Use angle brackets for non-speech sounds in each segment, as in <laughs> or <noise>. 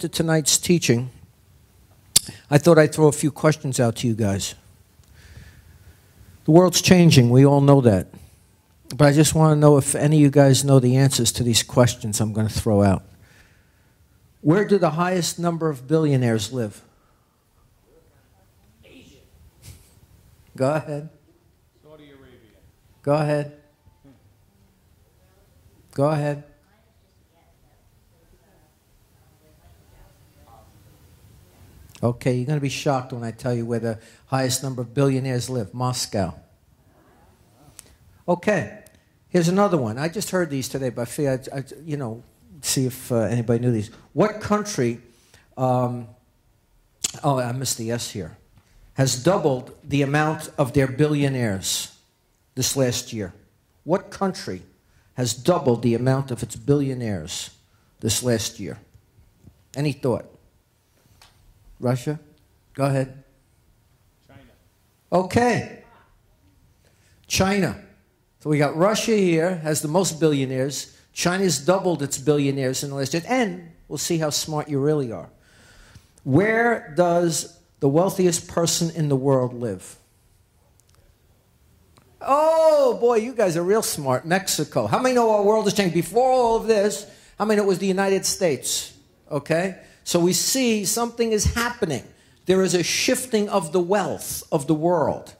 to tonight's teaching, I thought I'd throw a few questions out to you guys. The world's changing, we all know that. But I just want to know if any of you guys know the answers to these questions I'm going to throw out. Where do the highest number of billionaires live? Asia. Go ahead. Saudi Arabia. Go ahead. Go ahead. Okay, you're going to be shocked when I tell you where the highest number of billionaires live Moscow. Okay, here's another one. I just heard these today, but I I, I, you know, see if uh, anybody knew these. What country, um, oh, I missed the S here, has doubled the amount of their billionaires this last year? What country has doubled the amount of its billionaires this last year? Any thought? Russia? Go ahead. China. Okay. China. So we got Russia here, has the most billionaires. China's doubled its billionaires in the last year. And we'll see how smart you really are. Where does the wealthiest person in the world live? Oh, boy, you guys are real smart. Mexico. How many know our world has changed? Before all of this, how many know it was the United States? Okay? So we see something is happening. There is a shifting of the wealth of the world.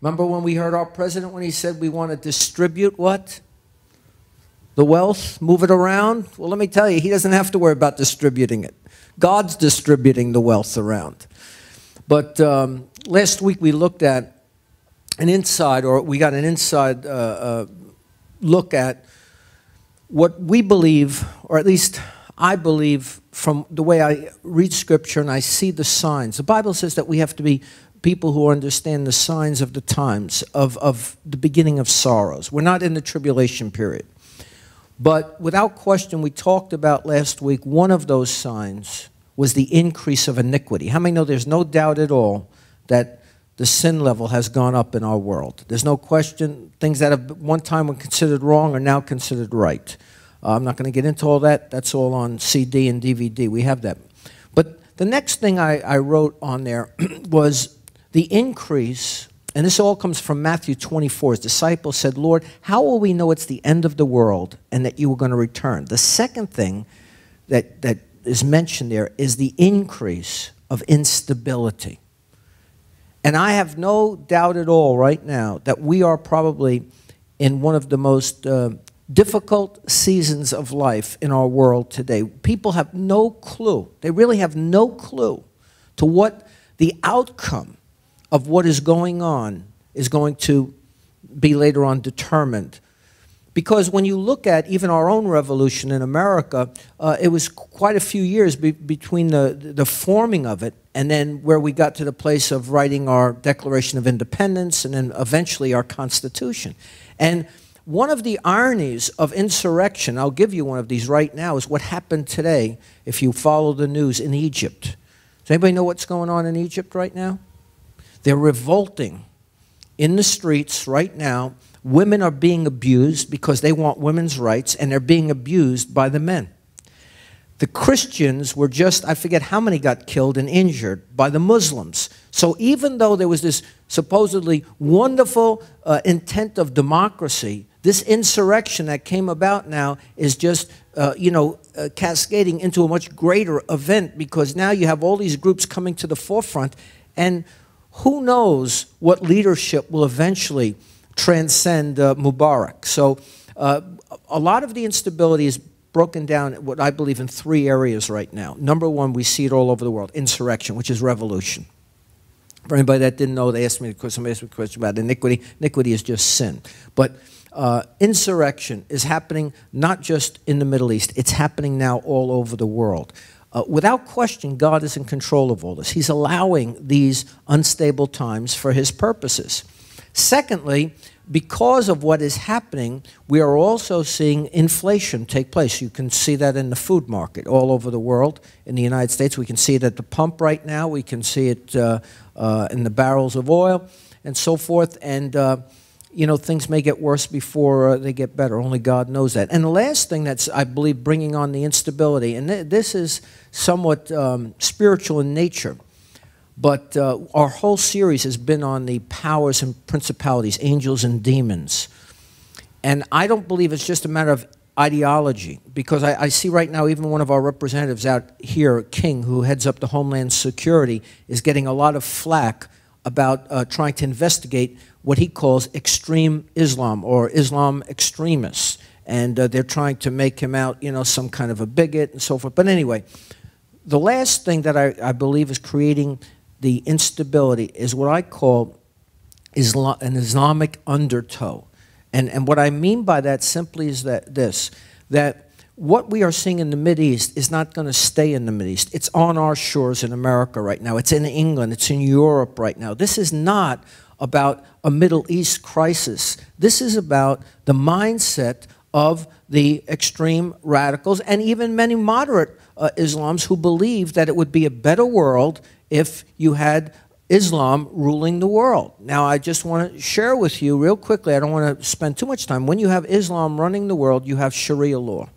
Remember when we heard our president when he said we want to distribute what? The wealth, move it around? Well, let me tell you, he doesn't have to worry about distributing it. God's distributing the wealth around. But um, last week we looked at an inside, or we got an inside uh, uh, look at what we believe, or at least I believe from the way I read Scripture and I see the signs. The Bible says that we have to be people who understand the signs of the times, of, of the beginning of sorrows. We're not in the tribulation period. But without question, we talked about last week, one of those signs was the increase of iniquity. How many know there's no doubt at all that the sin level has gone up in our world? There's no question things that at one time were considered wrong are now considered right. Uh, I'm not going to get into all that. That's all on CD and DVD. We have that. But the next thing I, I wrote on there <clears throat> was the increase, and this all comes from Matthew 24. His disciples said, Lord, how will we know it's the end of the world and that you are going to return? The second thing that, that is mentioned there is the increase of instability. And I have no doubt at all right now that we are probably in one of the most uh, difficult seasons of life in our world today. People have no clue. They really have no clue to what the outcome of what is going on is going to be later on determined. Because when you look at even our own revolution in America, uh, it was quite a few years be between the, the forming of it and then where we got to the place of writing our Declaration of Independence and then eventually our Constitution. And one of the ironies of insurrection, I'll give you one of these right now, is what happened today if you follow the news in Egypt. Does anybody know what's going on in Egypt right now? They're revolting in the streets right now. Women are being abused because they want women's rights, and they're being abused by the men. The Christians were just, I forget how many got killed and injured by the Muslims. So even though there was this supposedly wonderful uh, intent of democracy, this insurrection that came about now is just, uh, you know, uh, cascading into a much greater event because now you have all these groups coming to the forefront, and who knows what leadership will eventually transcend uh, Mubarak. So uh, a lot of the instability is broken down, what I believe, in three areas right now. Number one, we see it all over the world insurrection, which is revolution. For anybody that didn't know, they asked me, somebody asked me a question about iniquity. Iniquity is just sin. But uh, insurrection is happening not just in the Middle East, it's happening now all over the world. Uh, without question, God is in control of all this. He's allowing these unstable times for His purposes. Secondly, because of what is happening, we are also seeing inflation take place. You can see that in the food market all over the world. In the United States, we can see it at the pump right now. We can see it uh, uh, in the barrels of oil and so forth. And uh, you know, things may get worse before uh, they get better. Only God knows that. And the last thing that's, I believe, bringing on the instability, and th- this is somewhat um, spiritual in nature, but uh, our whole series has been on the powers and principalities, angels and demons. And I don't believe it's just a matter of ideology, because I, I, see right now even one of our representatives out here, King, who heads up the Homeland Security, is getting a lot of flack about uh, trying to investigate what he calls extreme Islam or Islam extremists. And uh, they're trying to make him out, you know, some kind of a bigot and so forth. But anyway, the last thing that I, I believe is creating the instability is what I call an Islamic undertow. And, and what I mean by that simply is that this, that what we are seeing in the Mideast is not going to stay in the Mideast. It's on our shores in America right now. It's in England. It's in Europe right now. This is not about a Middle East crisis. This is about the mindset of the extreme radicals and even many moderate uh, Islams who believe that it would be a better world if you had Islam ruling the world. Now, I just want to share with you real quickly, I don't want to spend too much time. When you have Islam running the world, you have Sharia law.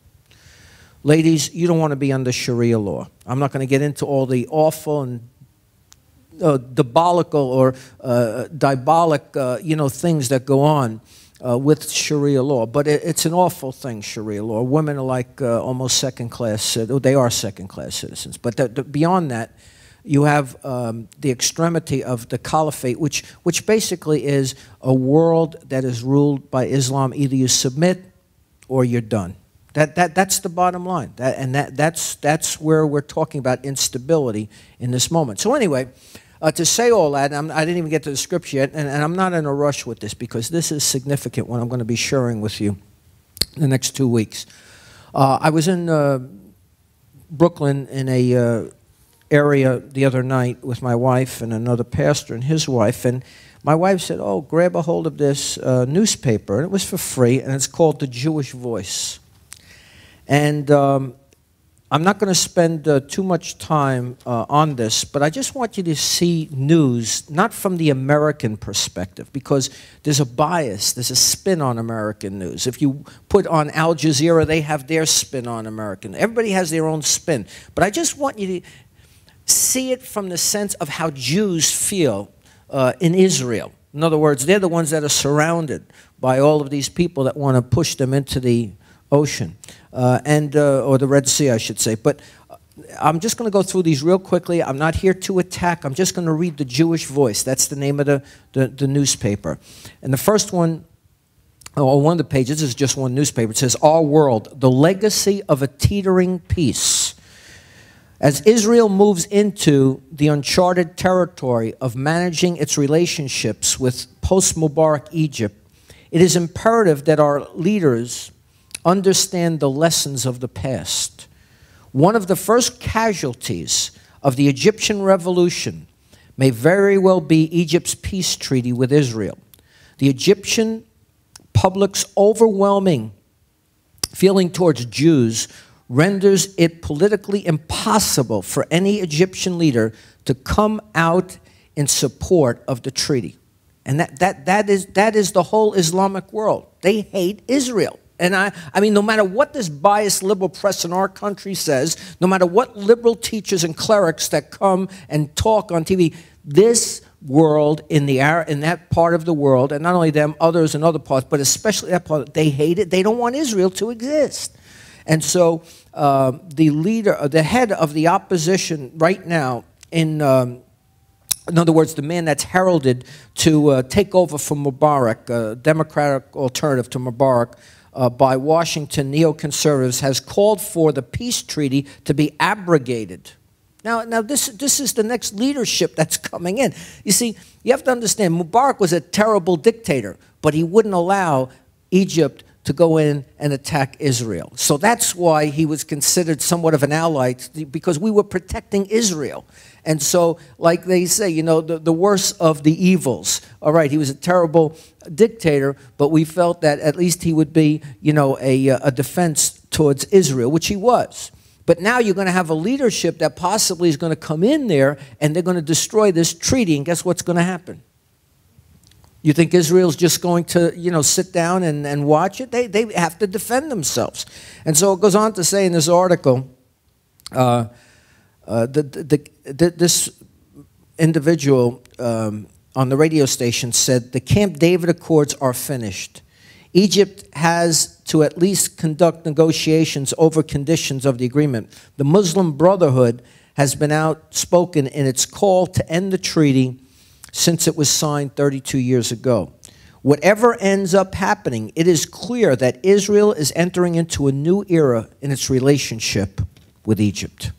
Ladies, you don't want to be under Sharia law. I'm not going to get into all the awful and uh, diabolical or uh, diabolic, uh, you know, things that go on uh, with Sharia law. But it, it's an awful thing, Sharia law. Women are like uh, almost second-class. They are second-class citizens. But the, the, beyond that, you have um, the extremity of the caliphate, which, which basically is a world that is ruled by Islam. Either you submit or you're done. That, that, that's the bottom line. That, and that, that's, that's where we're talking about instability in this moment. So, anyway, uh, to say all that, I'm, I did not even get to the scripture yet, and, and, I'm not in a rush with this because this is significant what I'm going to be sharing with you in the next two weeks. Uh, I was in uh, Brooklyn in a uh, area the other night with my wife and another pastor and his wife, and my wife said, "Oh, grab a hold of this uh, newspaper," and it was for free, and it's called The Jewish Voice. And um, I'm not going to spend uh, too much time uh, on this, but I just want you to see news not from the American perspective, because there's a bias, there's a spin on American news. If you put on Al Jazeera, they have their spin on American. Everybody has their own spin. But I just want you to see it from the sense of how Jews feel uh, in Israel. In other words, they're the ones that are surrounded by all of these people that want to push them into the ocean and uh, or the Red Sea, I should say. But uh, I'm just going to go through these real quickly. I'm not here to attack. I'm just going to read the Jewish Voice. That's the name of the, the, the newspaper. And the first one, or one of the pages, is just one newspaper. It says, Our World, the Legacy of a Teetering Peace. As Israel moves into the uncharted territory of managing its relationships with post Mubarak Egypt, it is imperative that our leaders understand the lessons of the past. One of the first casualties of the Egyptian revolution may very well be Egypt's peace treaty with Israel. The Egyptian public's overwhelming feeling towards Jews renders it politically impossible for any Egyptian leader to come out in support of the treaty. And that, that, that, is, that is the whole Islamic world. They hate Israel. And I, I mean, no matter what this biased liberal press in our country says, no matter what liberal teachers and clerics that come and talk on TV, this world in the in that part of the world, and not only them, others in other parts, but especially that part, they hate it. They don't want Israel to exist. And so, uh, the leader, uh, the head of the opposition right now in. Um, in other words, the man that's heralded to uh, take over from Mubarak, a democratic alternative to Mubarak, uh, by Washington neoconservatives has called for the peace treaty to be abrogated. Now, now this, this is the next leadership that's coming in. You see, you have to understand, Mubarak was a terrible dictator, but he wouldn't allow Egypt to go in and attack Israel. So that's why he was considered somewhat of an ally, because we were protecting Israel. And so, like they say, you know, the, the worst of the evils. All right, he was a terrible dictator, but we felt that at least he would be, you know, a, a defense towards Israel, which he was. But now you're going to have a leadership that possibly is going to come in there and they're going to destroy this treaty. And guess what's going to happen? You think Israel's just going to, you know, sit down and, and watch it? They, they have to defend themselves. And so it goes on to say in this article, uh, uh, the, the, the, this individual um, on the radio station said the Camp David Accords are finished. Egypt has to at least conduct negotiations over conditions of the agreement. The Muslim Brotherhood has been outspoken in its call to end the treaty since it was signed 32 years ago. Whatever ends up happening, it is clear that Israel is entering into a new era in its relationship with Egypt.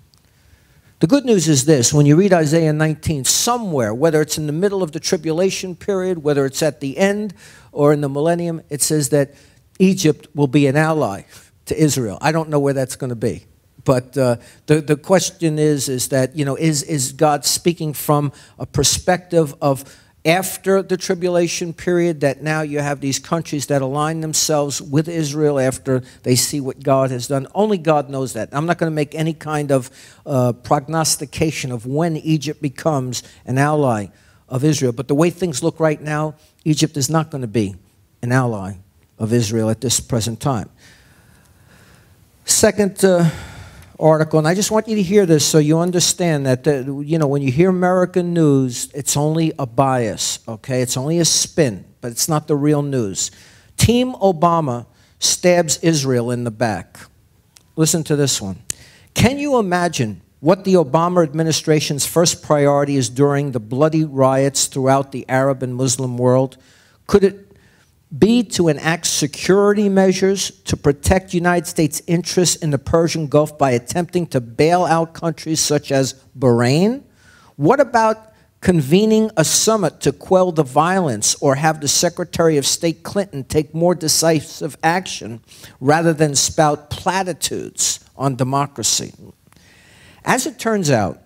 The good news is this when you read Isaiah 19, somewhere, whether it's in the middle of the tribulation period, whether it's at the end, or in the millennium, it says that Egypt will be an ally to Israel. I don't know where that's going to be. But uh, the, the question is, is that, you know, is, is God speaking from a perspective of after the tribulation period that now you have these countries that align themselves with Israel after they see what God has done. Only God knows that. I'm not going to make any kind of uh, prognostication of when Egypt becomes an ally of Israel. But the way things look right now, Egypt is not going to be an ally of Israel at this present time. Second uh, article, and I just want you to hear this so you understand that, the, you know, when you hear American news, it's only a bias, okay? It's only a spin, but it's not the real news. Team Obama stabs Israel in the back. Listen to this one. Can you imagine what the Obama administration's first priority is during the bloody riots throughout the Arab and Muslim world? Could it be to enact security measures to protect United States interests in the Persian Gulf by attempting to bail out countries such as Bahrain? What about convening a summit to quell the violence or have the Secretary of State Clinton take more decisive action rather than spout platitudes on democracy? As it turns out,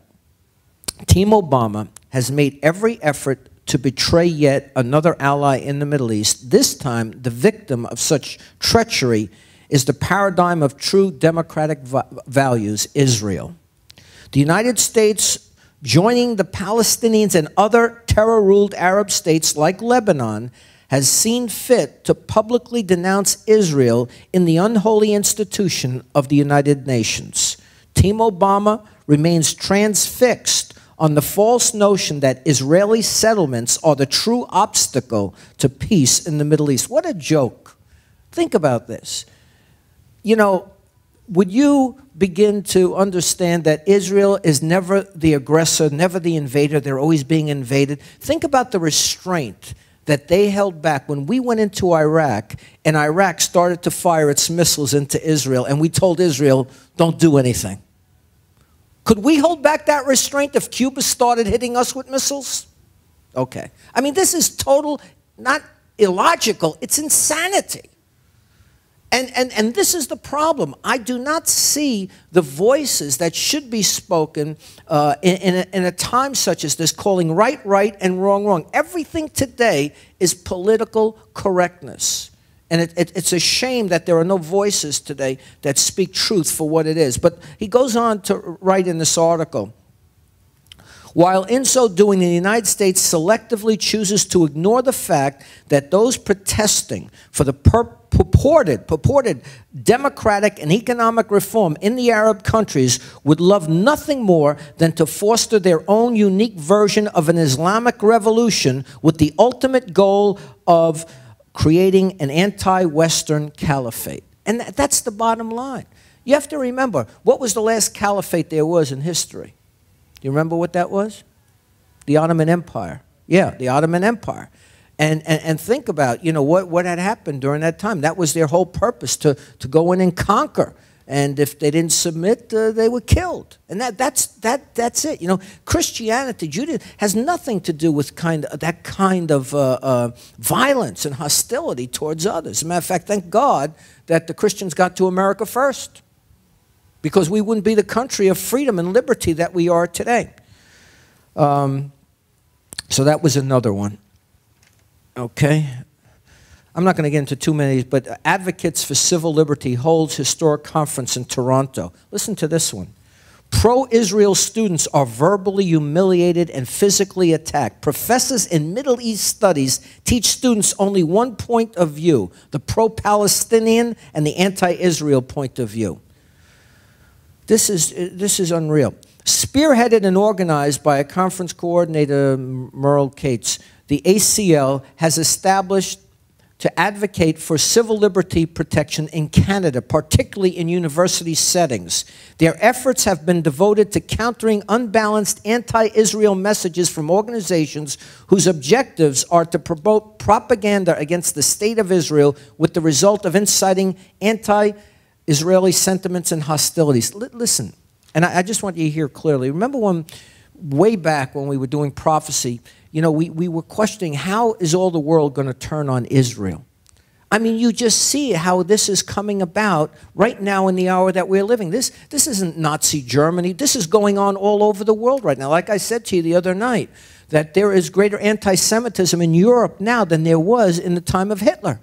Team Obama has made every effort to betray yet another ally in the Middle East. This time, the victim of such treachery is the paradigm of true democratic values, Israel. The United States joining the Palestinians and other terror ruled Arab states like Lebanon has seen fit to publicly denounce Israel in the unholy institution of the United Nations. Team Obama remains transfixed on the false notion that Israeli settlements are the true obstacle to peace in the Middle East. What a joke. Think about this. You know, would you begin to understand that Israel is never the aggressor, never the invader, they're always being invaded? Think about the restraint that they held back when we went into Iraq and Iraq started to fire its missiles into Israel, and we told Israel, don't do anything. Could we hold back that restraint if Cuba started hitting us with missiles? Okay. I mean, this is total, not illogical, it's insanity. And, and, and this is the problem. I do not see the voices that should be spoken uh, in, in a, in, a, time such as this, calling right, right, and wrong, wrong. Everything today is political correctness. And it, it, it's a shame that there are no voices today that speak truth for what it is. But he goes on to write in this article while in so doing, the United States selectively chooses to ignore the fact that those protesting for the purported, purported democratic and economic reform in the Arab countries would love nothing more than to foster their own unique version of an Islamic revolution with the ultimate goal of creating an anti Western caliphate. And that's the bottom line. You have to remember what was the last caliphate there was in history? Do you remember what that was? The Ottoman Empire. Yeah, the Ottoman Empire. And, and, and think about, you know, what, what had happened during that time. That was their whole purpose, to, to go in and conquer and if they didn't submit, uh, they were killed. And that, that's, that, that's it. You know, Christianity, Judaism, has nothing to do with kind of, that kind of uh, uh, violence and hostility towards others. As a matter of fact, thank God that the Christians got to America first, because we wouldn't be the country of freedom and liberty that we are today. Um, so that was another one. Okay. I'm not going to get into too many, but Advocates for Civil Liberty holds historic conference in Toronto. Listen to this one. Pro Israel students are verbally humiliated and physically attacked. Professors in Middle East studies teach students only one point of view the pro Palestinian and the anti Israel point of view. This is, this is unreal. Spearheaded and organized by a conference coordinator, Merle Cates, the ACL has established to advocate for civil liberty protection in Canada, particularly in university settings. Their efforts have been devoted to countering unbalanced anti Israel messages from organizations whose objectives are to promote propaganda against the state of Israel with the result of inciting anti Israeli sentiments and hostilities. L listen, and I, I just want you to hear clearly. Remember when, way back when we were doing prophecy, you know, we, we were questioning how is all the world going to turn on Israel? I mean, you just see how this is coming about right now in the hour that we're living. This, this isn't Nazi Germany. This is going on all over the world right now. Like I said to you the other night, that there is greater anti Semitism in Europe now than there was in the time of Hitler.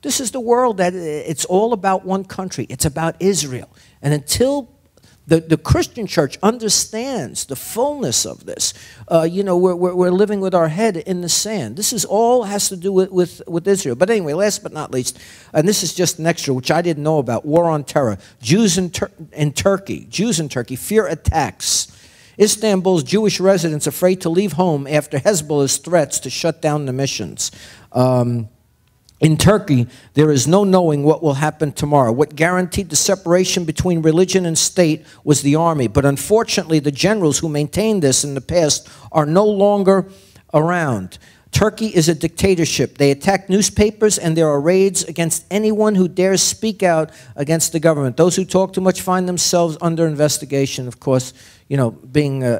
This is the world that it's all about one country, it's about Israel. And until the, the Christian church understands the fullness of this. Uh, you know, we're, we're, we're, living with our head in the sand. This is all has to do with, with, with Israel. But anyway, last but not least, and this is just an extra, which I didn't know about war on terror. Jews in, Tur in Turkey, Jews in Turkey fear attacks. Istanbul's Jewish residents afraid to leave home after Hezbollah's threats to shut down the missions. Um, in Turkey, there is no knowing what will happen tomorrow. What guaranteed the separation between religion and state was the army. But unfortunately, the generals who maintained this in the past are no longer around. Turkey is a dictatorship. They attack newspapers, and there are raids against anyone who dares speak out against the government. Those who talk too much find themselves under investigation. Of course, you know, being a,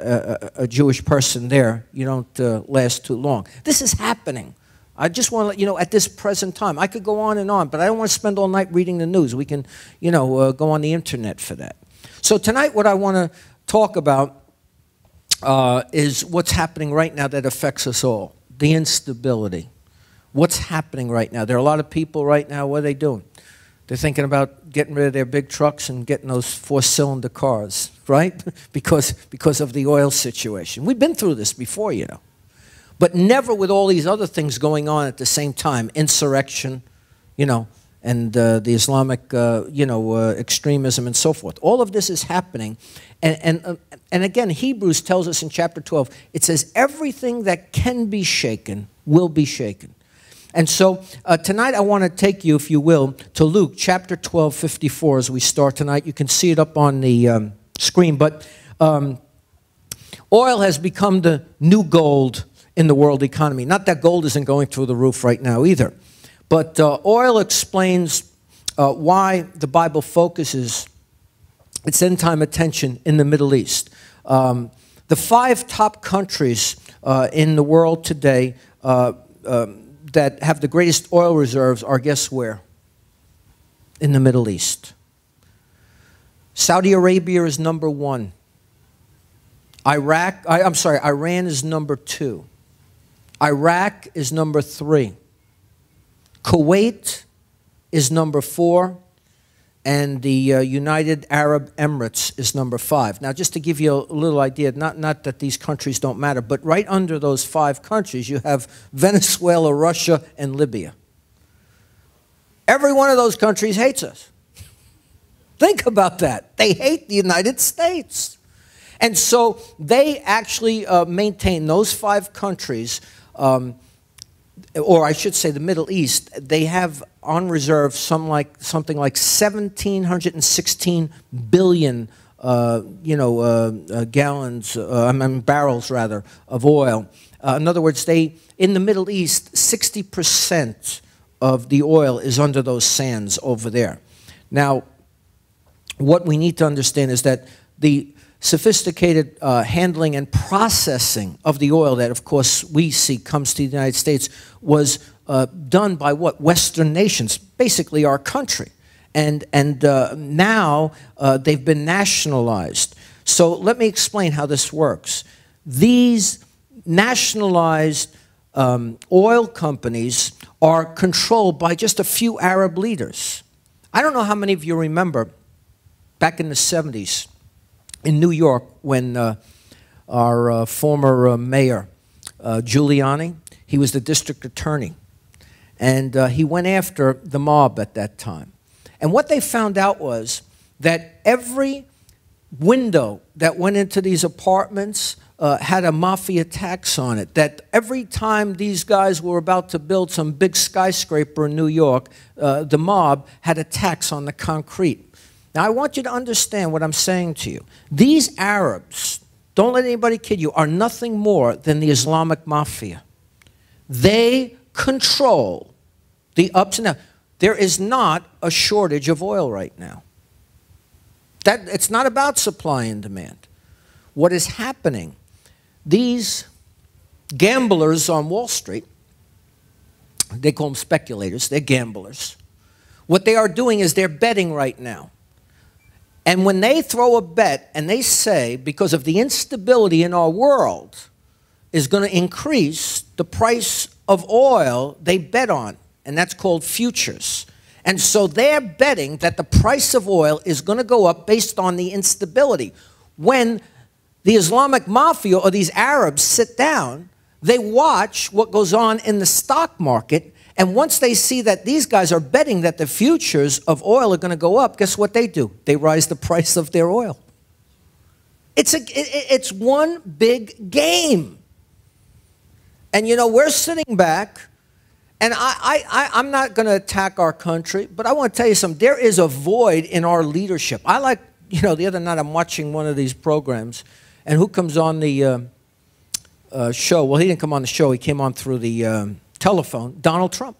a, a Jewish person there, you don't uh, last too long. This is happening. I just want to let you know at this present time. I could go on and on, but I don't want to spend all night reading the news. We can, you know, uh, go on the internet for that. So tonight, what I want to talk about uh, is what's happening right now that affects us all the instability. What's happening right now? There are a lot of people right now, what are they doing? They're thinking about getting rid of their big trucks and getting those four cylinder cars, right? <laughs> because, because of the oil situation. We've been through this before, you know but never with all these other things going on at the same time insurrection, you know, and uh, the Islamic, uh, you know, uh, extremism and so forth. All of this is happening. And, and, uh, and again, Hebrews tells us in chapter 12, it says, everything that can be shaken will be shaken. And so uh, tonight I want to take you, if you will, to Luke chapter 12, 54 as we start tonight. You can see it up on the um, screen. But um, oil has become the new gold in the world economy. Not that gold isn't going through the roof right now either. But uh, oil explains uh, why the Bible focuses its end time attention in the Middle East. Um, the five top countries uh, in the world today uh, um, that have the greatest oil reserves are guess where? In the Middle East. Saudi Arabia is number one. Iraq, I, am sorry, Iran is number two. Iraq is number three. Kuwait is number four. And the uh, United Arab Emirates is number five. Now, just to give you a little idea, not, not that these countries don't matter, but right under those five countries, you have Venezuela, Russia, and Libya. Every one of those countries hates us. Think about that. They hate the United States. And so they actually uh, maintain those five countries um, or I should say the Middle East, they have on reserve some like, something like 1,716 billion uh, you know, uh, uh, gallons, uh, I mean barrels rather, of oil. Uh, in other words, they, in the Middle East, 60% of the oil is under those sands over there. Now, what we need to understand is that the sophisticated uh, handling and processing of the oil that, of course, we see comes to the United States was uh, done by what? Western nations, basically our country. And, and uh, now uh, they've been nationalized. So let me explain how this works. These nationalized um, oil companies are controlled by just a few Arab leaders. I don't know how many of you remember back in the 70s in New York when uh, our uh, former uh, mayor, uh, Giuliani, he was the district attorney. And uh, he went after the mob at that time. And what they found out was that every window that went into these apartments uh, had a mafia tax on it. That every time these guys were about to build some big skyscraper in New York, uh, the mob had a tax on the concrete. Now, I want you to understand what I'm saying to you. These Arabs, don't let anybody kid you, are nothing more than the Islamic mafia. They control the ups and downs. There is not a shortage of oil right now. That, it's not about supply and demand. What is happening, these gamblers on Wall Street, they call them speculators, they're gamblers. What they are doing is they're betting right now. And when they throw a bet and they say, because of the instability in our world, is going to increase the price of oil they bet on, and that's called futures. And so they're betting that the price of oil is going to go up based on the instability. When the Islamic mafia or these Arabs sit down, they watch what goes on in the stock market and once they see that these guys are betting that the futures of oil are going to go up, guess what they do? They rise the <laughs> price of their oil. It's, a, it's one big game. And you know, we're sitting back, and I, I, I'm not going to attack our country, but I want to tell you something. There is a void in our leadership. I like, you know, the other night I'm watching one of these programs, and who comes on the uh, uh, show? Well, he didn't come on the show, he came on through the. Um, telephone Donald Trump.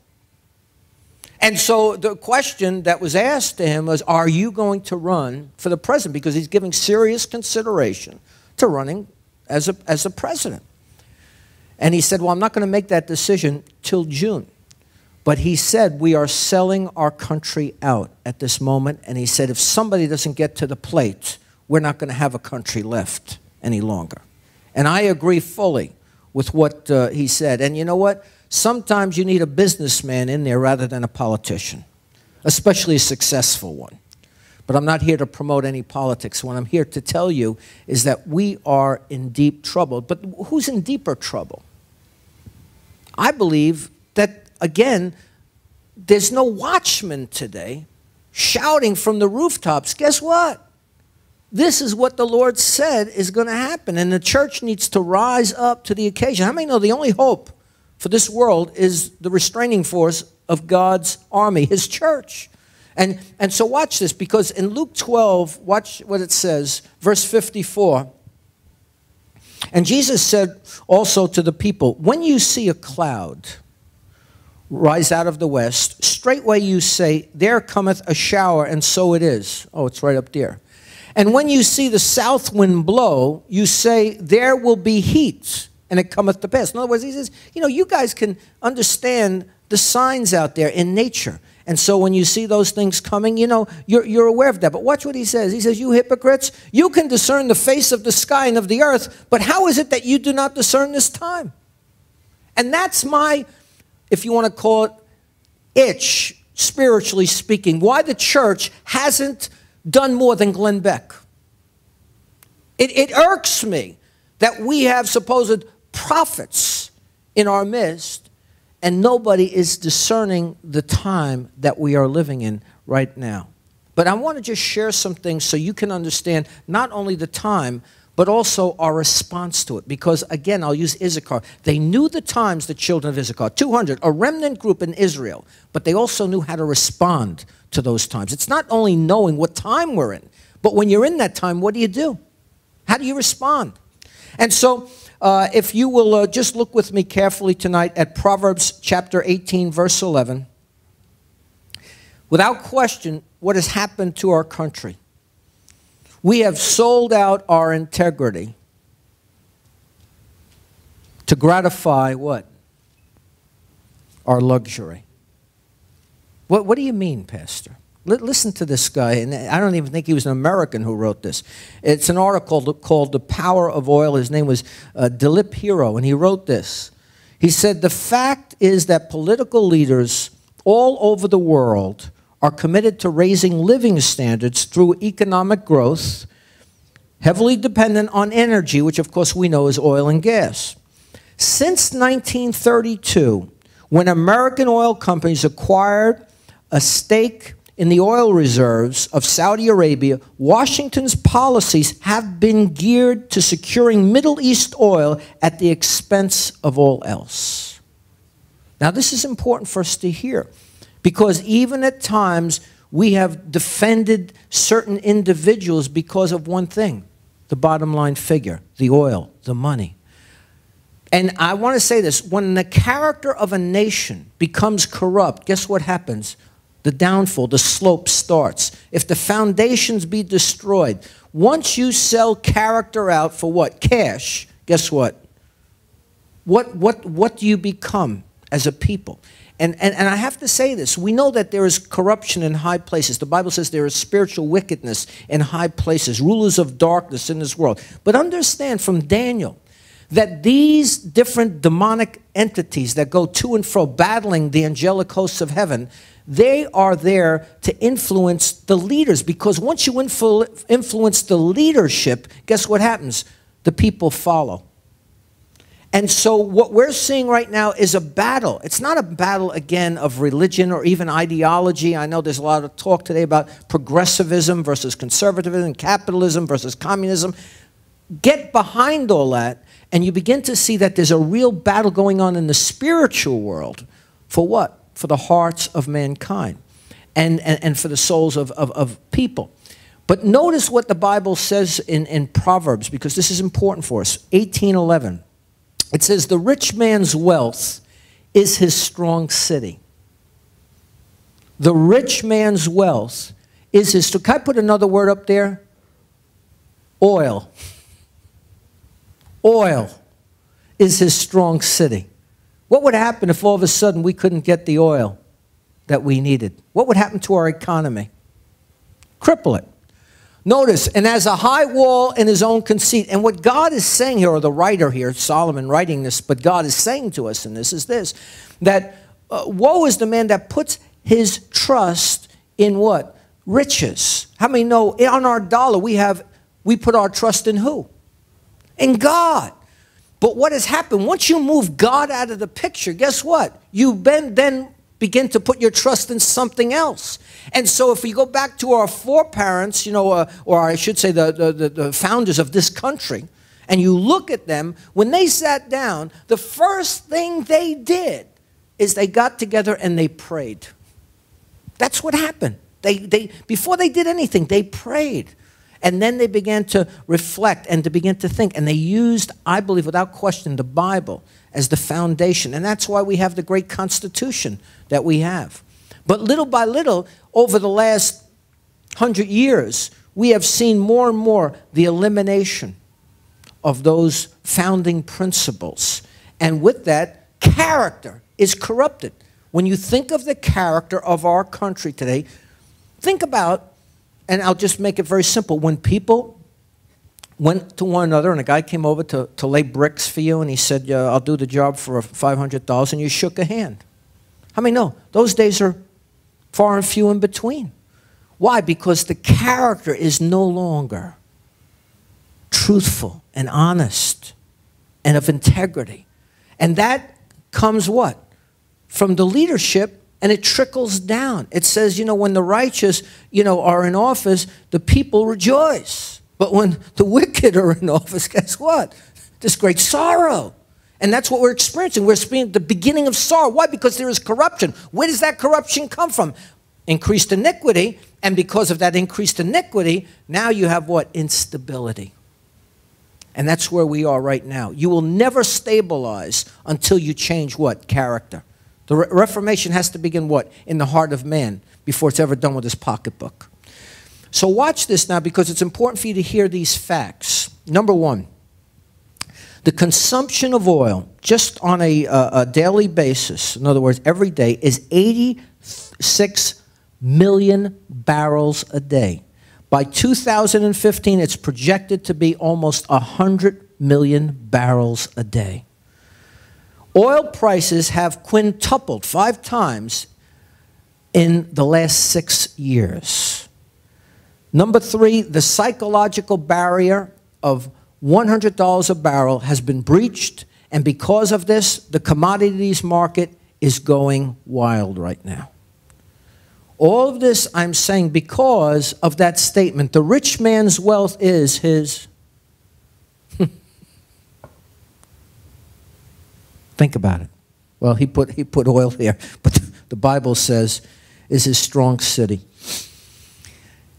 And so the question that was asked to him was, Are you going to run for the president? Because he's giving serious consideration to running as a, as a president. And he said, Well, I'm not going to make that decision till June. But he said, We are selling our country out at this moment. And he said, If somebody doesn't get to the plate, we're not going to have a country left any longer. And I agree fully with what uh, he said. And you know what? Sometimes you need a businessman in there rather than a politician, especially a successful one. But I'm not here to promote any politics. What I'm here to tell you is that we are in deep trouble. But who's in deeper trouble? I believe that, again, there's no watchman today shouting from the rooftops. Guess what? This is what the Lord said is going to happen, and the church needs to rise up to the occasion. How many know the only hope for this world is the restraining force of God's army, his church. And, and so watch this, because in Luke 12, watch what it says, verse 54. And Jesus said also to the people, When you see a cloud rise out of the west, straightway you say, There cometh a shower, and so it is. Oh, it's right up there. And when you see the south wind blow, you say, There will be heat and it cometh to pass. In other words, he says, you know, you guys can understand the signs out there in nature. And so when you see those things coming, you know, you're, you're aware of that. But watch what he says. He says, You hypocrites, you can discern the face of the sky and of the earth, but how is it that you do not discern this time? And that's my, if you want to call it, itch, spiritually speaking, why the church hasn't done more than Glenn Beck. It, it irks me that we have supposed prophets in our midst, and nobody is discerning the time that we are living in right now. But I want to just share some things so you can understand not only the time, but also our response to it. Because again, I'll use Issachar. They knew the times, the children of Issachar, 200, a remnant group in Israel, but they also knew how to respond to those times. It's not only knowing what time we're in, but when you're in that time, what do you do? How do you respond? And so uh, if you will uh, just look with me carefully tonight at Proverbs chapter 18, verse 11. Without question, what has happened to our country? We have sold out our integrity to gratify what? Our luxury. What, what do you mean, Pastor? Listen to this guy, and I don't even think he was an American who wrote this. It's an article called The Power of Oil. His name was uh, Dilip Hiro, and he wrote this. He said, The fact is that political leaders all over the world are committed to raising living standards through economic growth, heavily dependent on energy, which of course we know is oil and gas. Since 1932, when American oil companies acquired a stake in the oil reserves of Saudi Arabia, Washington's policies have been geared to securing Middle East oil at the expense of all else. Now, this is important for us to hear because even at times we have defended certain individuals because of one thing the bottom line figure, the oil, the money. And I want to say this when the character of a nation becomes corrupt, guess what happens? The downfall, the slope starts. If the foundations be destroyed, once you sell character out for what? Cash, guess what? What, what, what do you become as a people? And, and, and I have to say this we know that there is corruption in high places. The Bible says there is spiritual wickedness in high places, rulers of darkness in this world. But understand from Daniel that these different demonic entities that go to and fro battling the angelic hosts of heaven, they are there to influence the leaders because once you influ- influence the leadership, guess what happens? The people follow. And so, what we're seeing right now is a battle. It's not a battle, again, of religion or even ideology. I know there's a lot of talk today about progressivism versus conservatism, capitalism versus communism. Get behind all that and you begin to see that there's a real battle going on in the spiritual world. For what? For the hearts of mankind and, and, and for the souls of, of, of people. But notice what the Bible says in, in Proverbs, because this is important for us. 1811. It says, The rich man's wealth is his strong city. The rich man's wealth is his. Can I put another word up there? Oil. <laughs> Oil is his strong city. What would happen if all of a sudden we couldn't get the oil that we needed? What would happen to our economy? Cripple it. Notice, and as a high wall in his own conceit. And what God is saying here, or the writer here, Solomon writing this, but God is saying to us, and this is this, that uh, woe is the man that puts his trust in what? Riches. How many know on our dollar we have, we put our trust in who? In God. But what has happened, once you move God out of the picture, guess what? You then begin to put your trust in something else. And so if we go back to our foreparents, you know, uh, or I should say the, the, the founders of this country, and you look at them, when they sat down, the first thing they did is they got together and they prayed. That's what happened. They, they, before they did anything, they prayed. And then they began to reflect and to begin to think. And they used, I believe, without question, the Bible as the foundation. And that's why we have the great Constitution that we have. But little by little, over the last hundred years, we have seen more and more the elimination of those founding principles. And with that, character is corrupted. When you think of the character of our country today, think about and I'll just make it very simple. When people went to one another and a guy came over to, to lay bricks for you and he said, I'll do the job for $500, and you shook a hand. How many know? Those days are far and few in between. Why? Because the character is no longer truthful and honest and of integrity. And that comes what? From the leadership and it trickles down. It says, you know, when the righteous, you know, are in office, the people rejoice. But when the wicked are in <laughs> office, guess what? This great sorrow. And that's what we're experiencing. We're experiencing the beginning of sorrow. Why? Because there is corruption. Where does that corruption come from? Increased iniquity. And because of that increased iniquity, now you have what? Instability. And that's where we are right now. You will never stabilize until you change what? Character. The Re Reformation has to begin what? In the heart of man before it's ever done with his pocketbook. So watch this now because it's important for you to hear these facts. Number one, the consumption of oil just on a, a daily basis, in other words, every day, is 86 million barrels a day. By 2015, it's projected to be almost 100 million barrels a day. Oil prices have quintupled five times in the last six years. Number three, the psychological barrier of $100 a barrel has been breached, and because of this, the commodities market is going wild right now. All of this I'm saying because of that statement. The rich man's wealth is his. Think about it. Well, he put, he put oil here, but the Bible says is his strong city.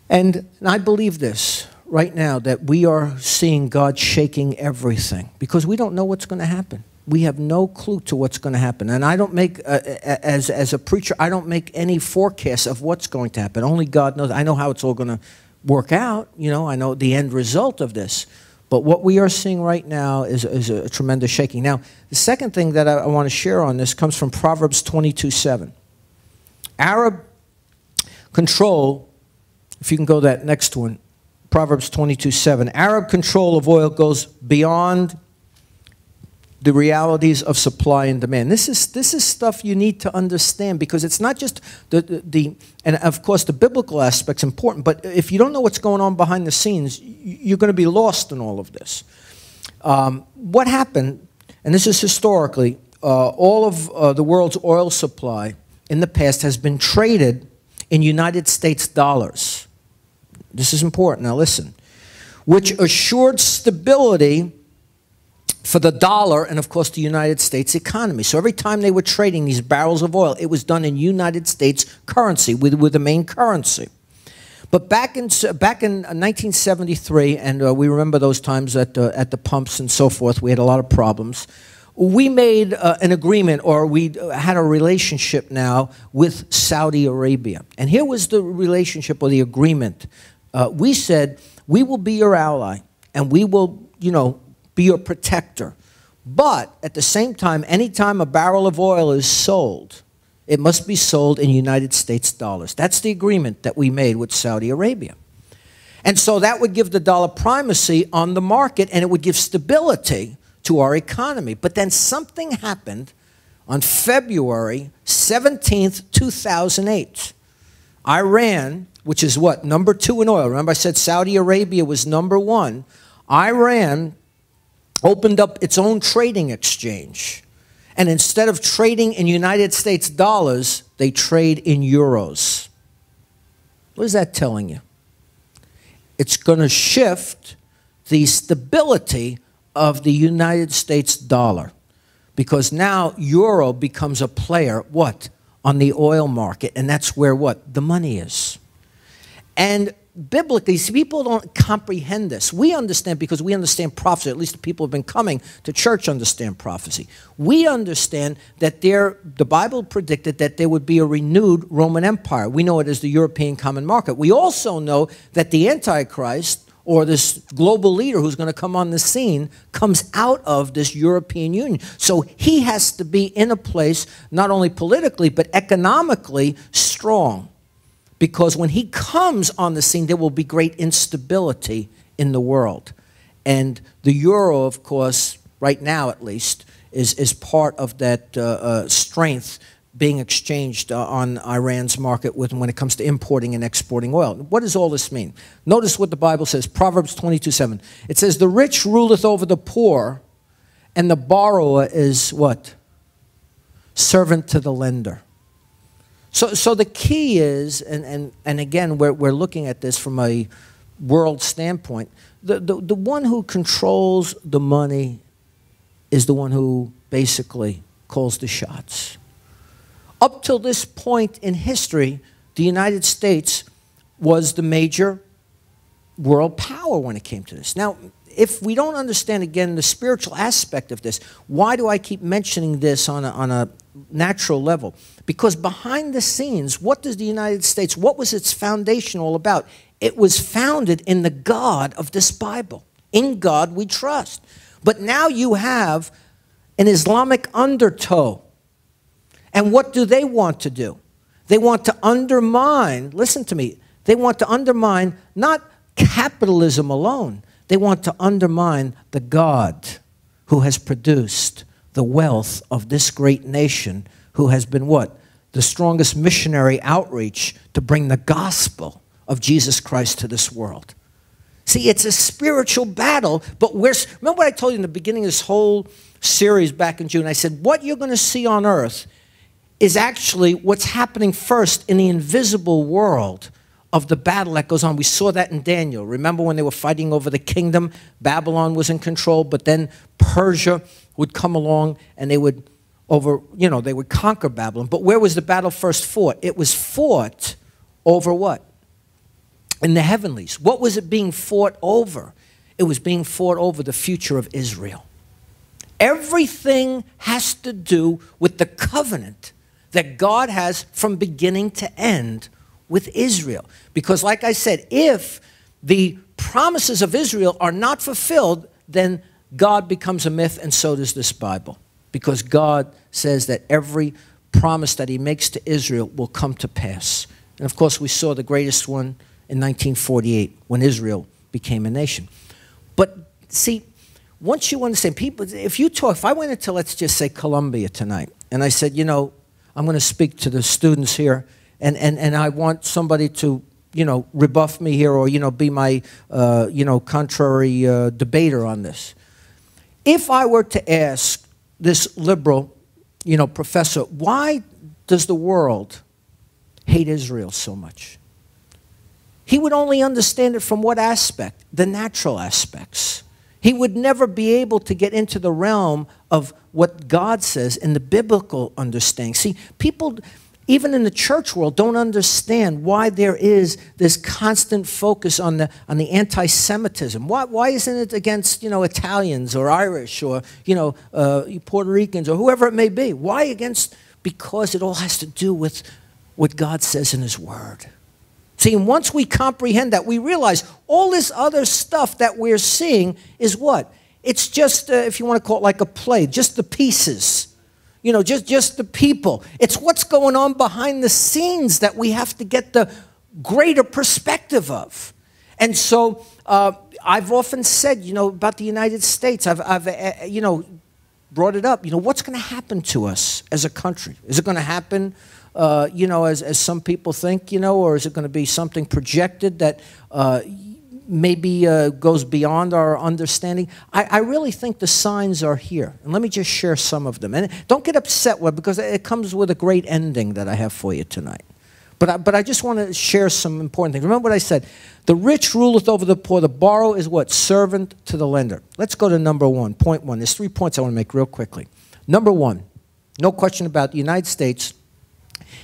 And, and I believe this right now that we are seeing God shaking everything because we don't know what's going to happen. We have no clue to what's going to happen. And I don't make, uh, as, as a preacher, I don't make any forecasts of what's going to happen. Only God knows. I know how it's all going to work out. You know, I know the end result of this. But what we are seeing right now is, is a tremendous shaking. Now, the second thing that I, I want to share on this comes from Proverbs 22 7. Arab control, if you can go that next one, Proverbs 22 7. Arab control of oil goes beyond the realities of supply and demand. This is, this is stuff you need to understand because it's not just the, the, the, and of course the biblical aspect's important, but if you don't know what's going on behind the scenes, you're going to be lost in all of this. Um, what happened, and this is historically, uh, all of uh, the world's oil supply in the past has been traded in United States dollars. This is important. Now listen. Which assured stability for the dollar and, of course, the United States economy. So every time they were trading these barrels of oil, it was done in United States currency, with, with the main currency. But back in, back in 1973, and uh, we remember those times at, uh, at the pumps and so forth, we had a lot of problems. We made uh, an agreement, or we had a relationship now with Saudi Arabia. And here was the relationship or the agreement. Uh, we said, we will be your ally, and we will, you know, be your protector. But at the same time, anytime a barrel of oil is sold, it must be sold in United States dollars. That's the agreement that we made with Saudi Arabia. And so that would give the dollar primacy on the market and it would give stability to our economy. But then something happened on February 17th, 2008. Iran, which is what? Number two in oil. Remember, I said Saudi Arabia was number one. Iran opened up its own trading exchange. And instead of trading in United States dollars, they trade in euros. What is that telling you? It's going to shift the stability of the United States dollar because now euro becomes a player what on the oil market and that's where what the money is and biblically, see, people don't comprehend this. We understand because we understand prophecy. At least the people who have been coming to church understand prophecy. We understand that there, the Bible predicted that there would be a renewed Roman Empire. We know it as the European Common Market. We also know that the Antichrist or this global leader who's going to come on the scene comes out of this European Union. So he has to be in a place, not only politically, but economically strong because when he comes on the scene, there will be great instability in the world. And the euro, of course, right now at least, is, is part of that uh, uh, strength being exchanged uh, on Iran's market with, when it comes to importing and exporting oil. What does all this mean? Notice what the Bible says Proverbs 22 7. It says, The rich ruleth over the poor, and the borrower is what? Servant to the lender. So, so the key is, and, and, and again, we're, we're looking at this from a world standpoint, the, the, the one who controls the money is the one who basically calls the shots. Up till this point in history, the United States was the major world power when it came to this. Now, if we don't understand again the spiritual aspect of this, why do I keep mentioning this on a, on a natural level? Because behind the scenes, what does the United States, what was its foundation all about? It was founded in the God of this Bible. In God we trust. But now you have an Islamic undertow. And what do they want to do? They want to undermine, listen to me, they want to undermine not capitalism alone, they want to undermine the God who has produced the wealth of this great nation who has been what? The strongest missionary outreach to bring the gospel of Jesus Christ to this world. See, it's a spiritual battle, but we're, remember what I told you in the beginning of this whole series back in June? I said, what you're going to see on earth is actually what's happening first in the invisible world of the battle that goes on. We saw that in Daniel. Remember when they were fighting over the kingdom? Babylon was in control, but then Persia would come along and they would over, you know, they would conquer Babylon. But where was the battle first fought? It was fought over what? In the heavenlies. What was it being fought over? It was being fought over the future of Israel. Everything has to do with the covenant that God has from beginning to end with Israel. Because, like I said, if the promises of Israel are not fulfilled, then God becomes a myth, and so does this Bible. Because God says that every promise that He makes to Israel will come to pass. And of course, we saw the greatest one in 1948 when Israel became a nation. But see, once you understand, people, if you talk, if I went into, let's just say, Columbia tonight, and I said, you know, I'm going to speak to the students here, and, and, and I want somebody to, you know, rebuff me here or, you know, be my, uh, you know, contrary uh, debater on this. If I were to ask this liberal, you know, professor, why does the world hate Israel so much? He would only understand it from what aspect? The natural aspects. He would never be able to get into the realm of what God says in the biblical understanding. See, people, even in the church world, don't understand why there is this constant focus on the, on the anti Semitism. Why, why isn't it against you know, Italians or Irish or you know, uh, Puerto Ricans or whoever it may be? Why against? Because it all has to do with what God says in His Word. See, once we comprehend that, we realize all this other stuff that we're seeing is what? It's just, uh, if you want to call it like a play, just the pieces. You know, just, just the people. It's what's going on behind the scenes that we have to get the greater perspective of. And so uh, I've often said, you know, about the United States, I've, I've uh, you know, brought it up. You know, what's going to happen to us as a country? Is it going to happen uh, you know, as, as some people think, you know, or is it going to be something projected that uh, maybe uh, goes beyond our understanding? I, I, really think the signs are here. And let me just share some of them. And don't get upset with because it comes with a great ending that I have for you tonight. But I, but I just want to share some important things. Remember what I said? The rich ruleth over the poor. The borrower is what? Servant to the lender. Let's go to number one, point one. There's three points I want to make real quickly. Number one, no question about the United States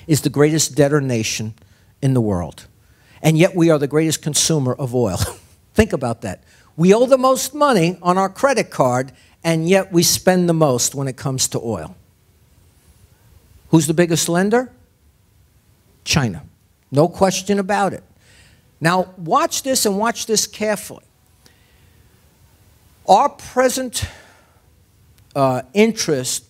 is the greatest debtor nation in the world. And yet we are the greatest consumer of oil. <laughs> Think about that. We owe the most money on our credit card, and yet we spend the most when it comes to oil. Who's the biggest lender? China. No question about it. Now, watch this and watch this carefully. Our present uh, interest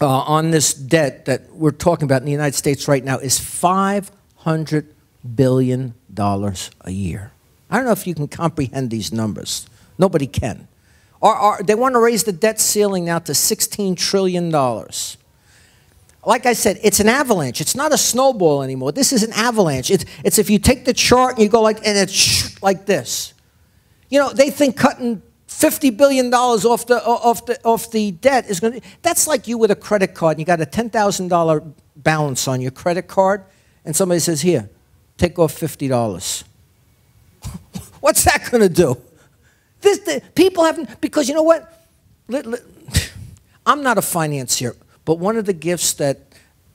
uh, on this debt that we're talking about in the United States right now is $500 billion dollars a year. I don't know if you can comprehend these numbers. Nobody can. Or, or, they want to raise the debt ceiling now to $16 trillion. Like I said, it's an avalanche. It's not a snowball anymore. This is an avalanche. It's, it's if you take the chart and you go like, and it's <sniffs> like this. You know, they think cutting $50 billion off the, off the, off the debt is going to, that's like you with a credit card and you got a $10,000 balance on your credit card and somebody says, here, take off $50. <laughs> What's that going to do? This, the, people haven't, because you know what? <sighs> I'm not a financier, but one of the gifts that,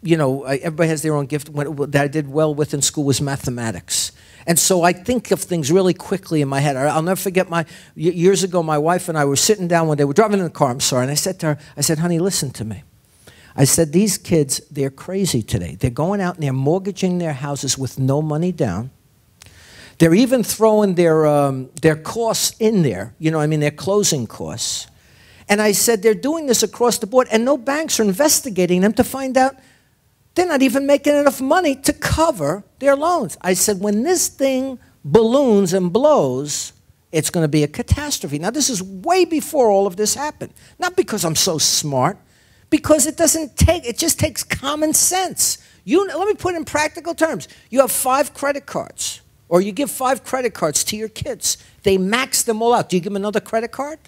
you know, everybody has their own gift that I did well with in school was mathematics. And so I think of things really quickly in my head. I'll never forget my years ago, my wife and I were sitting down one day, we're driving in the car, I'm sorry, and I said to her, I said, honey, listen to me. I said, these kids, they're crazy today. They're going out and they're mortgaging their houses with no money down. They're even throwing their, um, their costs in there, you know, I mean, their closing costs. And I said, they're doing this across the board, and no banks are investigating them to find out they're not even making enough money to cover their loans. I said, when this thing balloons and blows, it's going to be a catastrophe. Now, this is way before all of this happened. Not because I'm so smart, because it doesn't take, it just takes common sense. You, let me put it in practical terms. You have five credit cards, or you give five credit cards to your kids. They max them all out. Do you give them another credit card?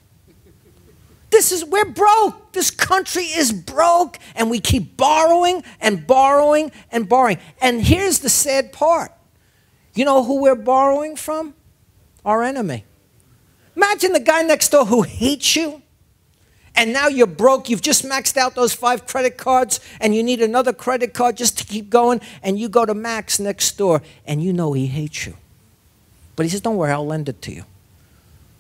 This is, we're broke. This country is broke, and we keep borrowing and borrowing and borrowing. And here's the sad part you know who we're borrowing from? Our enemy. Imagine the guy next door who hates you, and now you're broke. You've just maxed out those five credit cards, and you need another credit card just to keep going. And you go to Max next door, and you know he hates you. But he says, Don't worry, I'll lend it to you.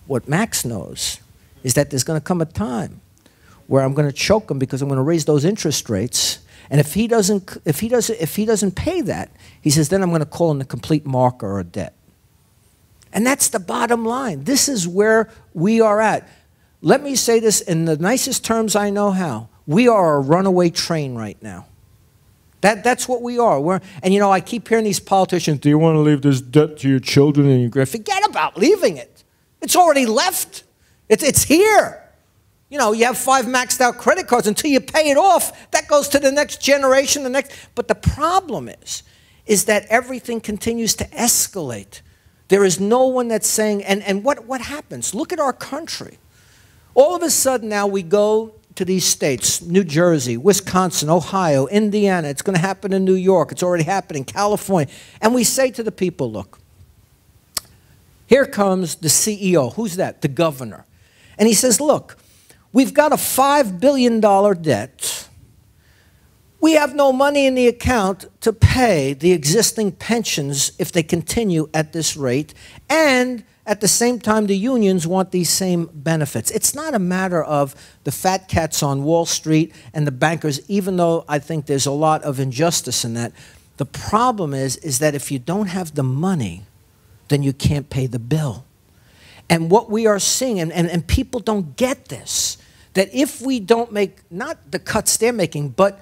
What Max knows is that there's going to come a time where I'm going to choke him because I'm going to raise those interest rates. And if he doesn't, if he doesn't, if he doesn't pay that, he says, then I'm going to call in the complete marker or debt. And that's the bottom line. This is where we are at. Let me say this in the nicest terms I know how. We are a runaway train right now. That, that's what we are. We're, and you know, I keep hearing these politicians, do you want to leave this debt to your children and your grandchildren? Forget about leaving it. It's already left. It's, it's here. You know, you have five maxed out credit cards until you pay it off. That goes to the next generation, the next. But the problem is, is that everything continues to escalate. There is no one that's saying, and, and what, what happens? Look at our country. All of a sudden now we go to these states New Jersey, Wisconsin, Ohio, Indiana. It's going to happen in New York. It's already happening, California. And we say to the people, look, here comes the CEO. Who's that? The governor. And he says, Look, we've got a $5 billion debt. We have no money in the account to pay the existing pensions if they continue at this rate. And at the same time, the unions want these same benefits. It's not a matter of the fat cats on Wall Street and the bankers, even though I think there's a lot of injustice in that. The problem is, is that if you don't have the money, then you can't pay the bill. And what we are seeing, and, and, and people don't get this, that if we don't make not the cuts they're making, but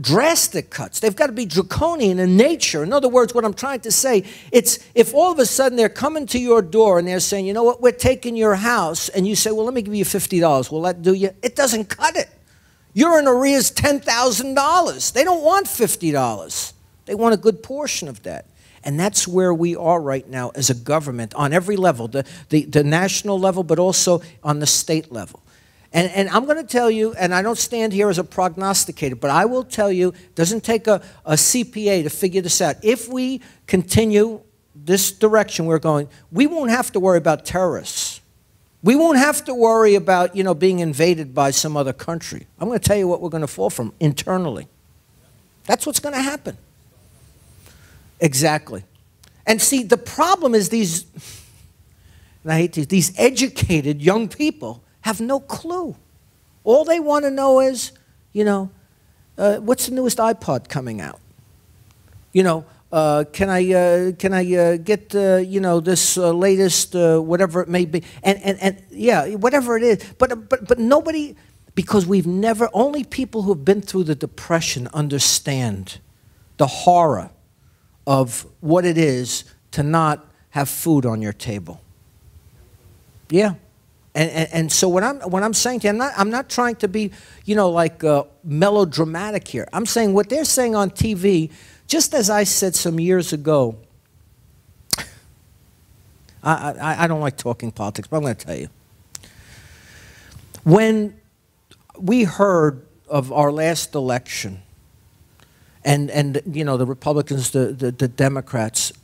drastic cuts. They've got to be draconian in nature. In other words, what I'm trying to say, it's if all of a sudden they're coming to your door and they're saying, you know what, we're taking your house, and you say, well, let me give you $50. Will that do you? It doesn't cut it. You're in arrears $10,000. They don't want $50. They want a good portion of that. And that's where we are right now as a government on every level, the, the, the national level, but also on the state level. And, and I'm going to tell you, and I don't stand here as a prognosticator, but I will tell you, it doesn't take a, a CPA to figure this out. If we continue this direction we're going, we won't have to worry about terrorists. We won't have to worry about, you know, being invaded by some other country. I'm going to tell you what we're going to fall from internally. That's what's going to happen. Exactly. And see, the problem is these, and I hate these, these educated young people have no clue. All they want to know is, you know, uh, what's the newest iPod coming out? You know, uh, can I uh, can I uh, get uh, you know this uh, latest whatever it may be? And, and and yeah, whatever it is. But but but nobody, because we've never. Only people who've been through the depression understand the horror of what it is to not have food on your table. Yeah. And, and, and, so what I'm, what I'm saying to you, I'm not, I'm not trying to be, you know, like uh, melodramatic here. I'm saying what they're saying on TV, just as I said some years ago, I, I, I don't like talking politics, but I'm going to tell you. When we heard of our last election, and, and you know, the Republicans, the, the, the Democrats.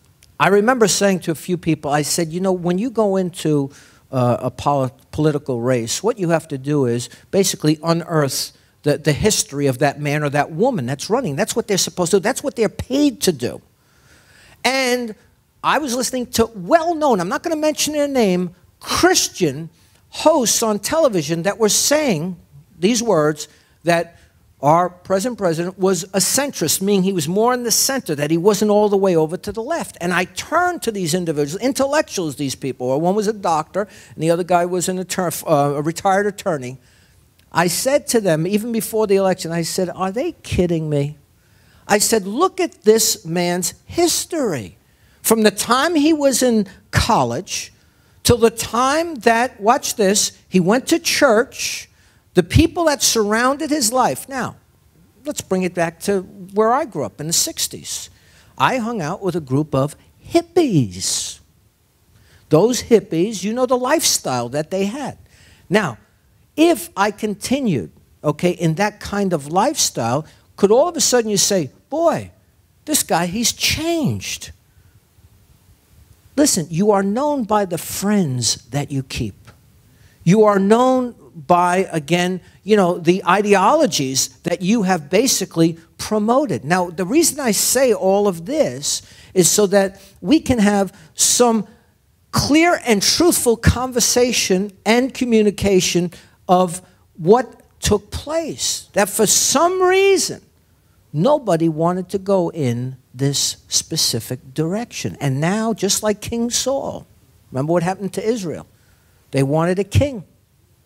I remember saying to a few people, I said, you know, when you go into uh, a pol political race, what you have to do is basically unearth the, the history of that man or that woman that's running. That's what they're supposed to do. That's what they're paid to do. And I was listening to well known, I'm not going to mention their name, Christian hosts on television that were saying these words that our present president was a centrist, meaning he was more in the center, that he wasn't all the way over to the left. And I turned to these individuals, intellectuals, these people. One was a doctor, and the other guy was an attorney, uh, a retired attorney. I said to them, even before the election, I said, Are they kidding me? I said, Look at this man's history. From the time he was in college till the time that, watch this, he went to church the people that surrounded his life. Now, let's bring it back to where I grew up in the 60s. I hung out with a group of hippies. Those hippies, you know the lifestyle that they had. Now, if I continued, okay, in that kind of lifestyle, could all of a sudden you say, boy, this guy, he's changed. Listen, you are known by the friends that you keep. You are known by, again, you know, the ideologies that you have basically promoted. Now, the reason I say all of this is so that we can have some clear and truthful conversation and communication of what took place. That for some reason, nobody wanted to go in this specific direction. And now, just like King Saul, remember what happened to Israel? They wanted a king,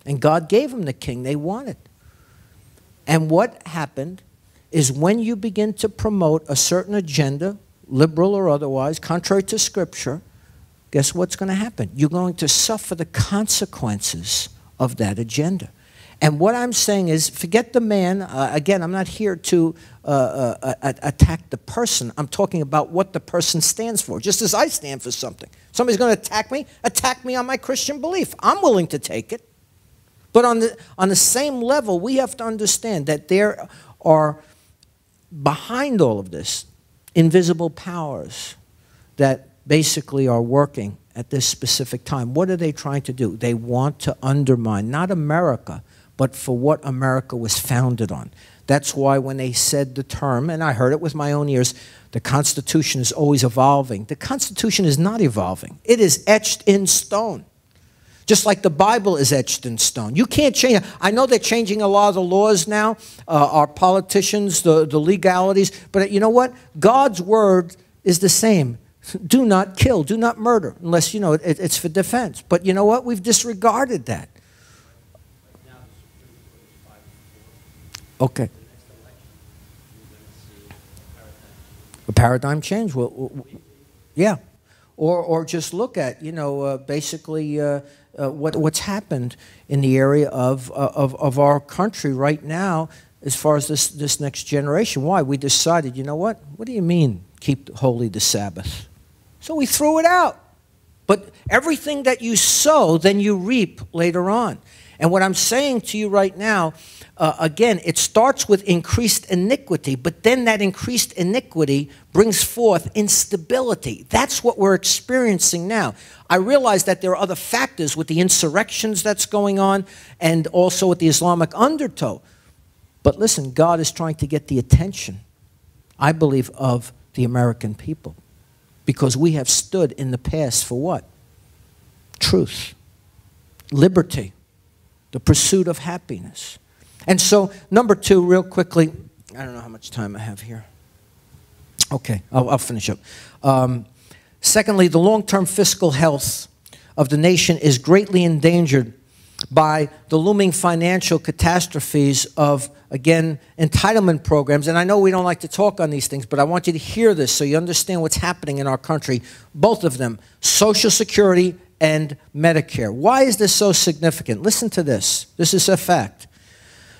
and God gave them the king they wanted. And what happened is when you begin to promote a certain agenda, liberal or otherwise, contrary to Scripture, guess what's going to happen? You're going to suffer the consequences of that agenda. And what I'm saying is, forget the man. Uh, again, I'm not here to uh, uh, attack the person. I'm talking about what the person stands for, just as I stand for something. Somebody's going to attack me, attack me on my Christian belief. I'm willing to take it. But on the, on the same level, we have to understand that there are, behind all of this, invisible powers that basically are working at this specific time. What are they trying to do? They want to undermine, not America, but for what America was founded on. That's why when they said the term, and I heard it with my own ears, the Constitution is always evolving. The Constitution is not evolving, it is etched in stone. Just like the Bible is etched in stone. You can't change. I know they're changing a lot of the laws now, uh, our politicians, the, the legalities, but you know what? God's word is the same. <laughs> Do not kill, do not murder, unless, you know, it, it's for defense. But you know what? We've disregarded that. Okay. A paradigm change. Well, yeah. Or, or just look at, you know, uh, basically uh, uh, what, what's happened in the area of, uh, of, of our country right now as far as this, this next generation. Why? We decided, you know what? What do you mean, keep holy the Sabbath? So we threw it out. But everything that you sow, then you reap later on. And what I'm saying to you right now uh, again, it starts with increased iniquity, but then that increased iniquity brings forth instability. That's what we're experiencing now. I realize that there are other factors with the insurrections that's going on and also with the Islamic undertow. But listen, God is trying to get the attention, I believe, of the American people. Because we have stood in the past for what? Truth, liberty, the pursuit of happiness. And so, number two, real quickly, I don't know how much time I have here. Okay, I'll, I'll finish up. Um, secondly, the long term fiscal health of the nation is greatly endangered by the looming financial catastrophes of, again, entitlement programs. And I know we don't like to talk on these things, but I want you to hear this so you understand what's happening in our country. Both of them Social Security and Medicare. Why is this so significant? Listen to this. This is a fact.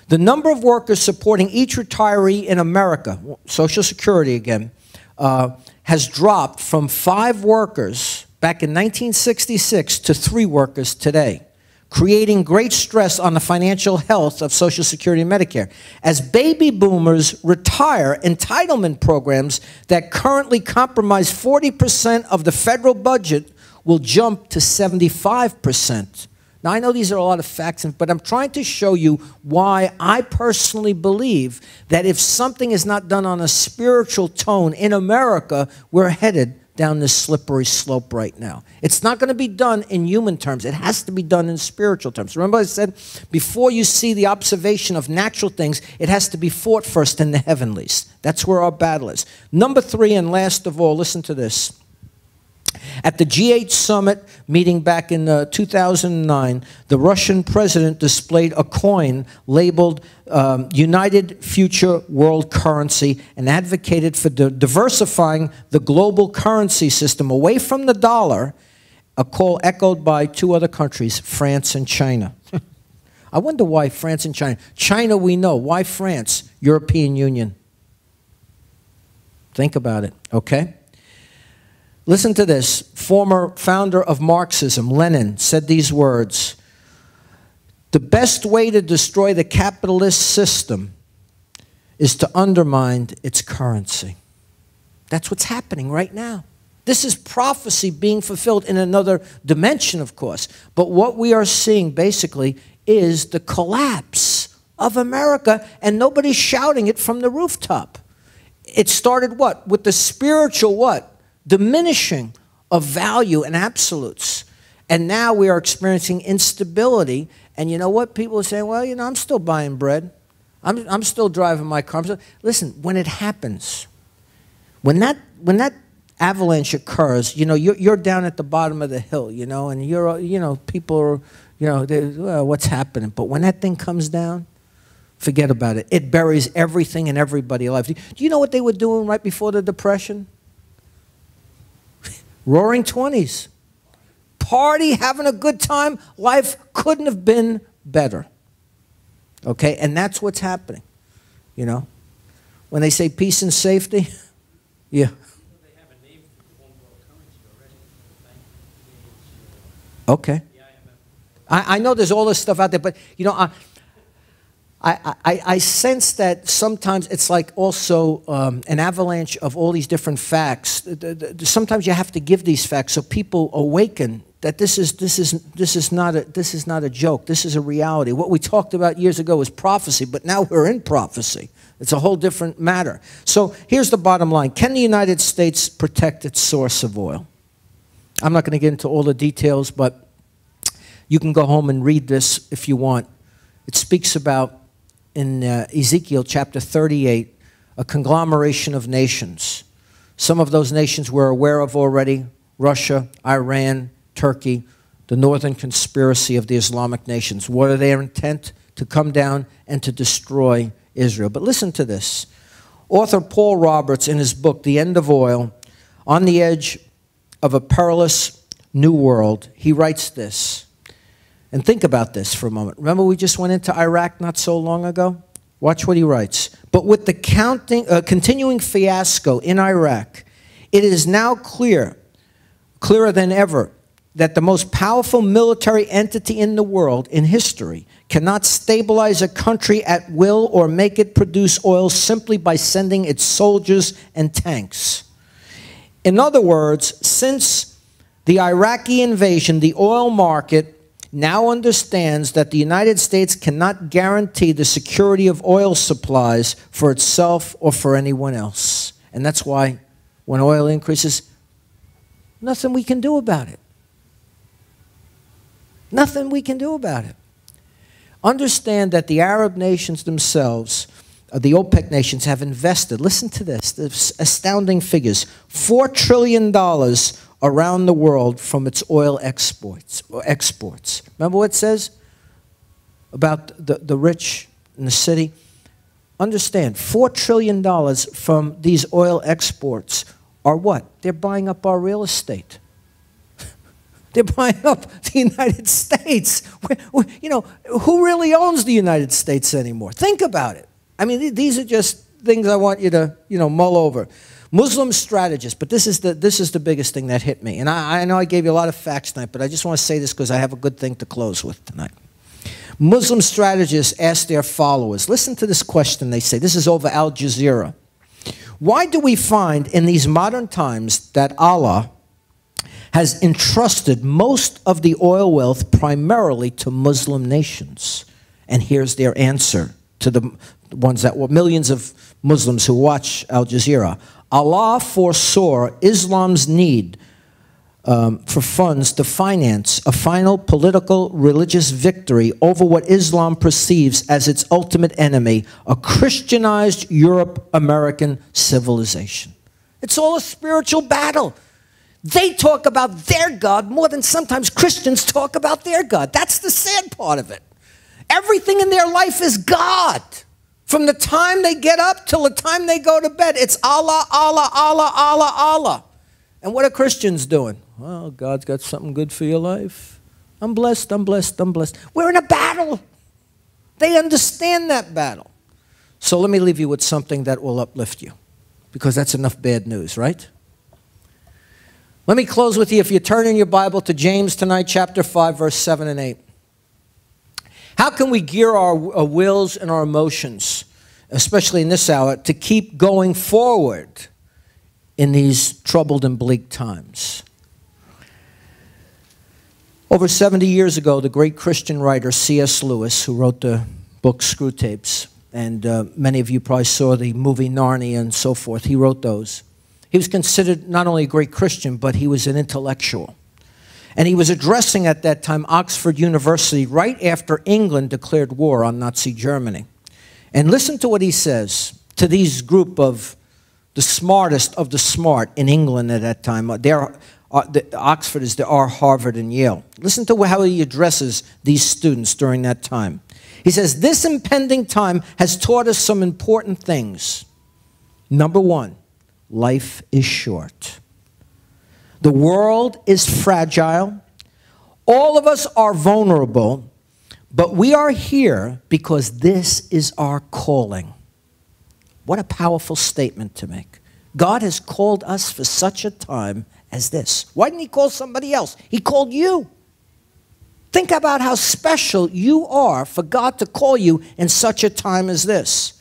The number of workers supporting each retiree in America, Social Security again, uh, has dropped from five workers back in 1966 to three workers today, creating great stress on the financial health of Social Security and Medicare. As baby boomers retire, entitlement programs that currently compromise 40% of the federal budget will jump to 75%. Now, I know these are a lot of facts, but I'm trying to show you why I personally believe that if something is not done on a spiritual tone in America, we're headed down this slippery slope right now. It's not going to be done in human terms. It has to be done in spiritual terms. Remember I said before you see the observation of natural things, it has to be fought first in the heavenlies. That's where our battle is. Number 3 and last of all, listen to this. At the G8 summit meeting back in uh, 2009, the Russian president displayed a coin labeled um, United Future World Currency and advocated for diversifying the global currency system away from the dollar, a call echoed by two other countries, France and China. <laughs> I wonder why France and China. China, we know. Why France? European Union. Think about it, okay? Listen to this. Former founder of Marxism, Lenin, said these words The best way to destroy the capitalist system is to undermine its currency. That's what's happening right now. This is prophecy being fulfilled in another dimension, of course. But what we are seeing basically is the collapse of America, and nobody's shouting it from the rooftop. It started what? With the spiritual what? Diminishing of value and absolutes. And now we are experiencing instability. And you know what? People are saying, well, you know, I'm still buying bread. I'm, I'm still driving my car. Listen, when it happens, when that, when that avalanche occurs, you know, you're, you're down at the bottom of the hill, you know, and you're, you know, people are, you know, well, what's happening? But when that thing comes down, forget about it. It buries everything and everybody alive. Do you know what they were doing right before the Depression? Roaring 20s. Party, having a good time. Life couldn't have been better. Okay? And that's what's happening. You know? When they say peace and safety, <laughs> yeah. Okay. I, I know there's all this stuff out there, but you know, I, I, I, I sense that sometimes it's like also um, an avalanche of all these different facts. Sometimes you have to give these facts so people awaken that this is, this is, this is, not, a, this is not a joke. This is a reality. What we talked about years ago was prophecy, but now we're in prophecy. It's a whole different matter. So here's the bottom line Can the United States protect its source of oil? I'm not going to get into all the details, but you can go home and read this if you want. It speaks about, in uh, Ezekiel chapter 38, a conglomeration of nations. Some of those nations we're aware of already Russia, Iran, Turkey, the northern conspiracy of the Islamic nations. What are their intent? To come down and to destroy Israel. But listen to this. Author Paul Roberts, in his book, The End of Oil, on the edge of a perilous new world, he writes this. And think about this for a moment. Remember, we just went into Iraq not so long ago? Watch what he writes. But with the counting, uh, continuing fiasco in Iraq, it is now clear, clearer than ever, that the most powerful military entity in the world in history cannot stabilize a country at will or make it produce oil simply by sending its soldiers and tanks. In other words, since the Iraqi invasion, the oil market now understands that the United States cannot guarantee the security of oil supplies for itself or for anyone else. And that's why when oil increases, nothing we can do about it. Nothing we can do about it. Understand that the Arab nations themselves uh, the OPEC nations have invested, listen to this, this astounding figures, $4 trillion around the world from its oil exports. exports. Remember what it says about the, the rich in the city? Understand, $4 trillion from these oil exports are what? They're buying up our real estate. <laughs> They're buying up the United States. you know, who really owns the United States anymore? Think about it. I mean, these are just things I want you to, you know, mull over. Muslim strategists, but this is the, this is the biggest thing that hit me. And I, I know I gave you a lot of facts tonight, but I just want to say this because I have a good thing to close with tonight. Muslim strategists ask their followers, listen to this question they say. This is over Al Jazeera. Why do we find in these modern times that Allah has entrusted most of the oil wealth primarily to Muslim nations? And here's their answer to the ones that were millions of Muslims who watch Al Jazeera. Allah foresaw Islam's need um, for funds to finance a final political religious victory over what Islam perceives as its ultimate enemy, a Christianized Europe American civilization. It's all a spiritual battle. They talk about their God more than sometimes Christians talk about their God. That's the sad part of it. Everything in their life is God. From the time they get up till the time they go to bed, it's Allah, Allah, Allah, Allah, Allah. And what are Christians doing? Well, God's got something good for your life. I'm blessed, I'm blessed, I'm blessed. We're in a battle. They understand that battle. So let me leave you with something that will uplift you because that's enough bad news, right? Let me close with you. If you turn in your Bible to James tonight, chapter 5, verse 7 and 8. How can we gear our, our wills and our emotions, especially in this hour, to keep going forward in these troubled and bleak times? Over 70 years ago, the great Christian writer C.S. Lewis, who wrote the book Screwtapes, and uh, many of you probably saw the movie Narnia and so forth, he wrote those. He was considered not only a great Christian, but he was an intellectual. And he was addressing at that time Oxford University right after England declared war on Nazi Germany. And listen to what he says to these group of the smartest of the smart in England at that time. They're, uh, the, Oxford is there R, Harvard, and Yale. Listen to how he addresses these students during that time. He says, This impending time has taught us some important things. Number one, life is short. The world is fragile. All of us are vulnerable, but we are here because this is our calling. What a powerful statement to make. God has called us for such a time as this. Why didn't He call somebody else? He called you. Think about how special you are for God to call you in such a time as this.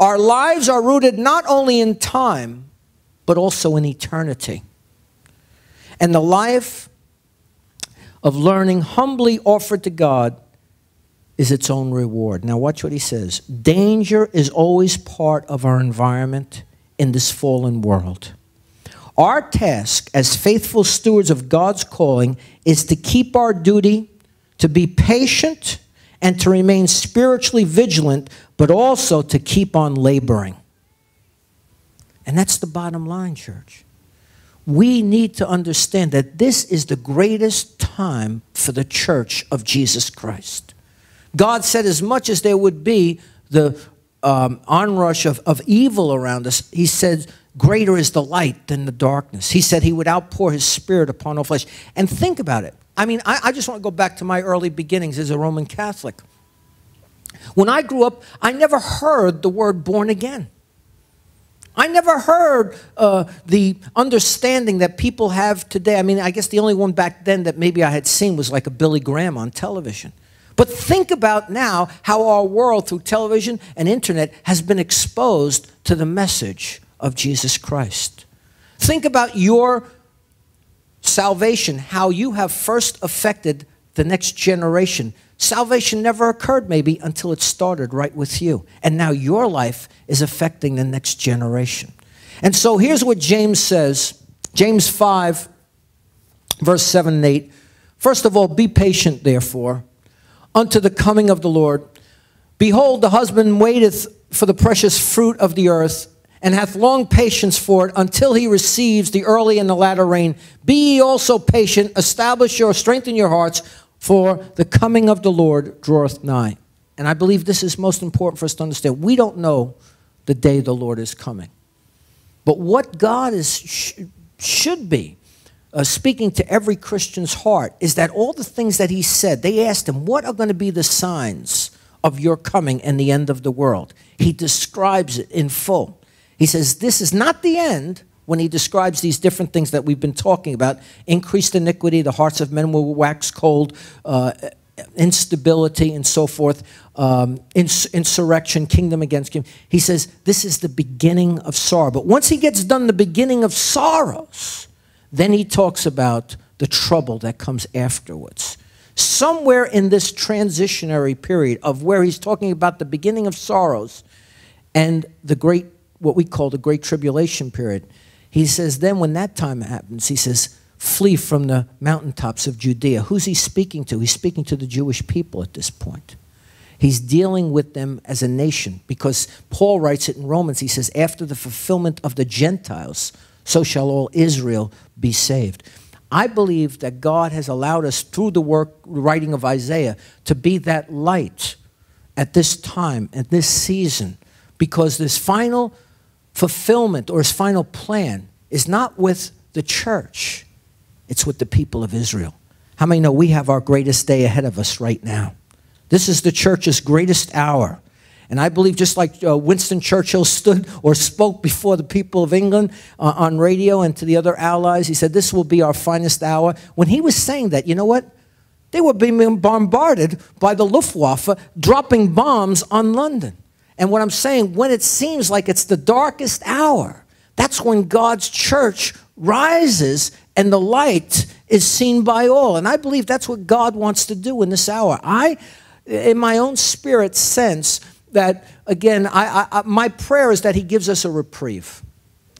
Our lives are rooted not only in time, but also in eternity. And the life of learning humbly offered to God is its own reward. Now, watch what he says danger is always part of our environment in this fallen world. Our task as faithful stewards of God's calling is to keep our duty, to be patient, and to remain spiritually vigilant, but also to keep on laboring. And that's the bottom line, church. We need to understand that this is the greatest time for the church of Jesus Christ. God said, as much as there would be the um, onrush of, of evil around us, He said, greater is the light than the darkness. He said He would outpour His Spirit upon all flesh. And think about it. I mean, I, I just want to go back to my early beginnings as a Roman Catholic. When I grew up, I never heard the word born again. I never heard uh, the understanding that people have today. I mean, I guess the only one back then that maybe I had seen was like a Billy Graham on television. But think about now how our world through television and internet has been exposed to the message of Jesus Christ. Think about your salvation, how you have first affected the next generation Salvation never occurred, maybe, until it started right with you. And now your life is affecting the next generation. And so here's what James says James 5, verse 7 and 8. First of all, be patient, therefore, unto the coming of the Lord. Behold, the husband waiteth for the precious fruit of the earth, and hath long patience for it until he receives the early and the latter rain. Be ye also patient, establish your strength in your hearts, for the coming of the Lord draweth nigh. And I believe this is most important for us to understand. We don't know the day the Lord is coming. But what God is, sh should be uh, speaking to every Christian's heart is that all the things that he said, they asked him, What are going to be the signs of your coming and the end of the world? He describes it in full. He says, This is not the end, when he describes these different things that we've been talking about increased iniquity, the hearts of men will wax cold, uh, instability, and so forth, um, ins insurrection, kingdom against kingdom. He says this is the beginning of sorrow. But once he gets done the beginning of sorrows, then he talks about the trouble that comes afterwards. Somewhere in this transitionary period of where he's talking about the beginning of sorrows and the great, what we call the great tribulation period, he says, then when that time happens, he says, flee from the mountaintops of Judea. Who's he speaking to? He's speaking to the Jewish people at this point. He's dealing with them as a nation because Paul writes it in Romans. He says, after the fulfillment of the Gentiles, so shall all Israel be saved. I believe that God has allowed us through the work, writing of Isaiah, to be that light at this time, at this season, because this final fulfillment or his final plan is not with the church, it's with the people of Israel. How many know we have our greatest day ahead of us right now? This is the church's greatest hour. And I believe just like uh, Winston Churchill stood or spoke before the people of England uh, on radio and to the other allies, he said, This will be our finest hour. When he was saying that, you know what? They were being bombarded by the Luftwaffe, dropping bombs on London. And what I'm saying, when it seems like it's the darkest hour, that's when God's church rises and the light is seen by all. And I believe that's what God wants to do in this hour. I, in my own spirit, sense that, again, I, I, my prayer is that He gives us a reprieve.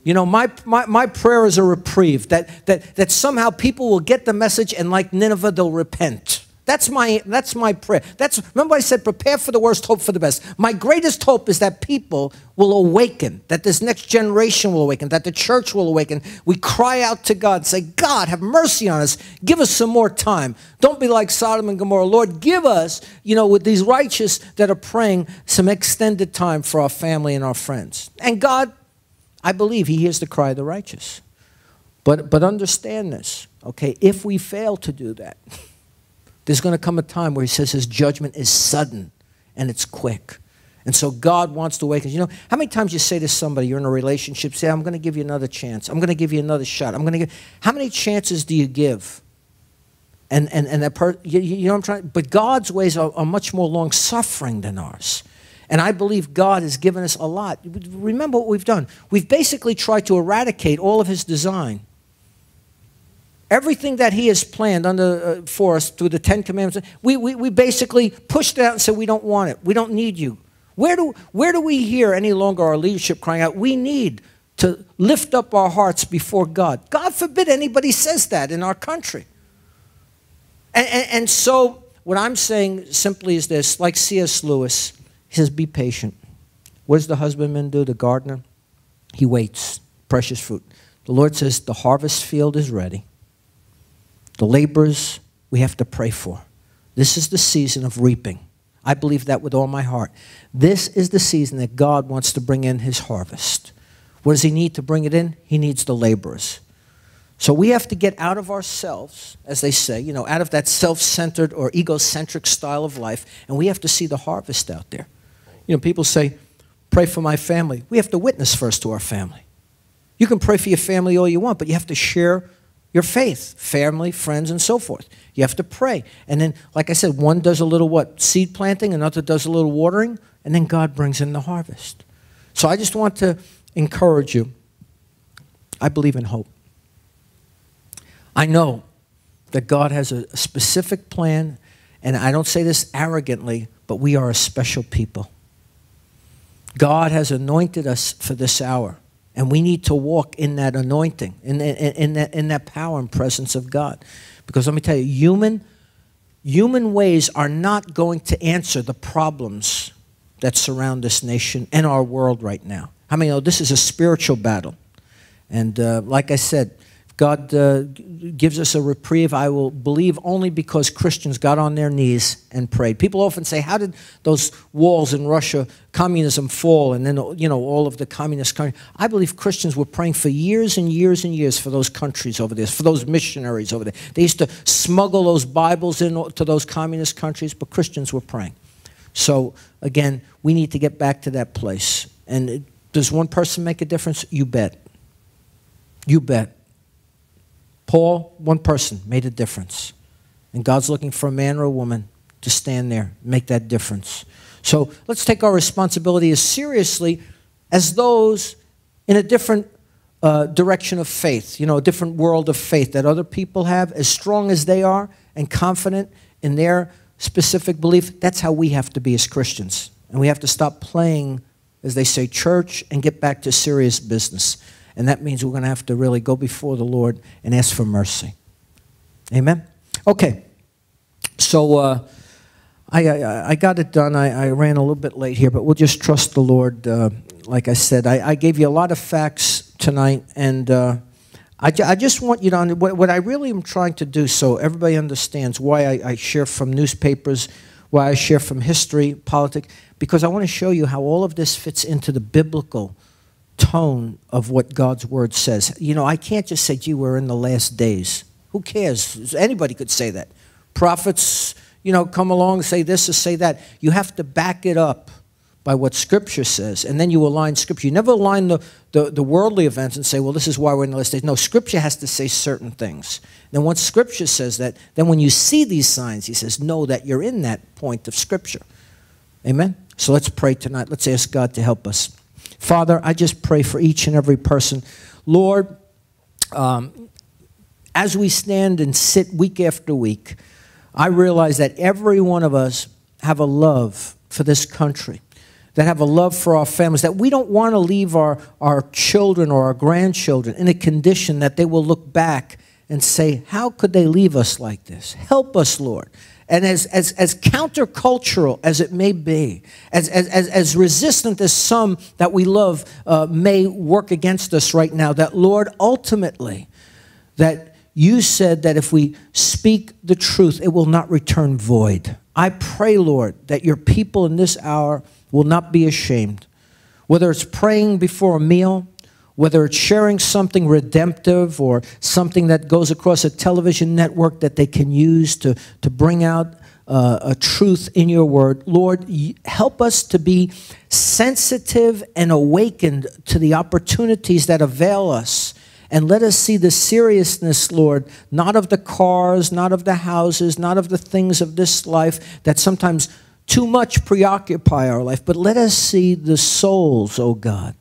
You know, my, my, my prayer is a reprieve, that, that, that somehow people will get the message and, like Nineveh, they'll repent. That's my, that's my prayer. That's, remember I said, prepare for the worst, hope for the best. My greatest hope is that people will awaken, that this next generation will awaken, that the church will awaken. We cry out to God, say, God, have mercy on us. Give us some more time. Don't be like Sodom and Gomorrah. Lord, give us, you know, with these righteous that are praying, some extended time for our family and our friends. And God, I believe He hears the cry of the righteous. But, but understand this, okay? If we fail to do that, <laughs> There's going to come a time where he says his judgment is sudden and it's quick. And so God wants to awaken. You know, how many times you say to somebody, you're in a relationship, say, I'm going to give you another chance. I'm going to give you another shot. I'm going to give. How many chances do you give? And, and, and that per, you, you know I'm trying? But God's ways are, are much more long suffering than ours. And I believe God has given us a lot. Remember what we've done. We've basically tried to eradicate all of his design Everything that he has planned under, uh, for us through the Ten Commandments, we, we, we basically pushed it out and said, we don't want it. We don't need you. Where do, where do we hear any longer our leadership crying out, we need to lift up our hearts before God? God forbid anybody says that in our country. And, and, and so, what I'm saying simply is this like C.S. Lewis, he says, be patient. What does the husbandman do, the gardener? He waits, precious fruit. The Lord says, the harvest field is ready the laborers we have to pray for. This is the season of reaping. I believe that with all my heart. This is the season that God wants to bring in his harvest. What does he need to bring it in? He needs the laborers. So we have to get out of ourselves, as they say, you know, out of that self centered or egocentric style of life, and we have to see the harvest out there. You know, people say, pray for my family. We have to witness first to our family. You can pray for your family all you want, but you have to share your faith, family, friends, and so forth. You have to pray. And then, like I said, one does a little what? Seed planting, another does a little watering, and then God brings in the harvest. So I just want to encourage you. I believe in hope. I know that God has a specific plan, and I don't say this arrogantly, but we are a special people. God has anointed us for this hour. And we need to walk in that anointing, in, in, in, that, in that power and presence of God. Because let me tell you, human, human ways are not going to answer the problems that surround this nation and our world right now. I mean, oh, this is a spiritual battle. And uh, like I said, God uh, gives us a reprieve, I will believe only because Christians got on their knees and prayed. People often say, How did those walls in Russia, communism fall, and then, you know, all of the communist countries? I believe Christians were praying for years and years and years for those countries over there, for those missionaries over there. They used to smuggle those Bibles into those communist countries, but Christians were praying. So, again, we need to get back to that place. And does one person make a difference? You bet. You bet. Paul, one person, made a difference. And God's looking for a man or a woman to stand there, make that difference. So let's take our responsibility as seriously as those in a different uh, direction of faith, you know, a different world of faith that other people have, as strong as they are and confident in their specific belief. That's how we have to be as Christians. And we have to stop playing, as they say, church and get back to serious business. And that means we're going to have to really go before the Lord and ask for mercy. Amen? Okay. So uh, I, I, I, got it done. I, I, ran a little bit late here, but we'll just trust the Lord. Uh, like I said, I, I, gave you a lot of facts tonight, and uh, I, I just want you to what, what I really am trying to do so everybody understands why I share from newspapers, why I share from history, politics, because I want to show you how all of this fits into the biblical tone of what God's word says. You know, I can't just say, gee, we're in the last days. Who cares? Anybody could say that. Prophets, you know, come along say this or say that. You have to back it up by what Scripture says, and then you align Scripture. You never align the, the, the worldly events and say, well, this is why we're in the last days. No, Scripture has to say certain things. Then once Scripture says that, then when you see these signs, he says, know that you're in that point of Scripture. Amen? So let's pray tonight. Let's ask God to help us. Father, I just pray for each and every person. Lord, um, as we stand and sit week after week, I realize that every one of us have a love for this country, that have a love for our families, that we don't want to leave our, our children or our grandchildren in a condition that they will look back and say, How could they leave us like this? Help us, Lord. And as, as, as countercultural as it may be, as, as, as resistant as some that we love uh, may work against us right now, that Lord, ultimately, that you said that if we speak the truth, it will not return void. I pray, Lord, that your people in this hour will not be ashamed. Whether it's praying before a meal, whether it's sharing something redemptive or something that goes across a television network that they can use to, to bring out uh, a truth in your word. Lord, help us to be sensitive and awakened to the opportunities that avail us. And let us see the seriousness, Lord, not of the cars, not of the houses, not of the things of this life that sometimes too much preoccupy our life, but let us see the souls, O oh God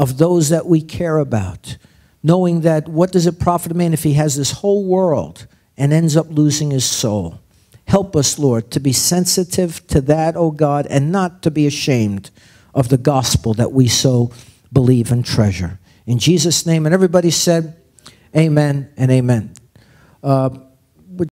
of those that we care about, knowing that what does it profit a man if he has this whole world and ends up losing his soul? Help us, Lord, to be sensitive to that, O oh God, and not to be ashamed of the gospel that we so believe and treasure. In Jesus' name, and everybody said, Amen and amen. Uh,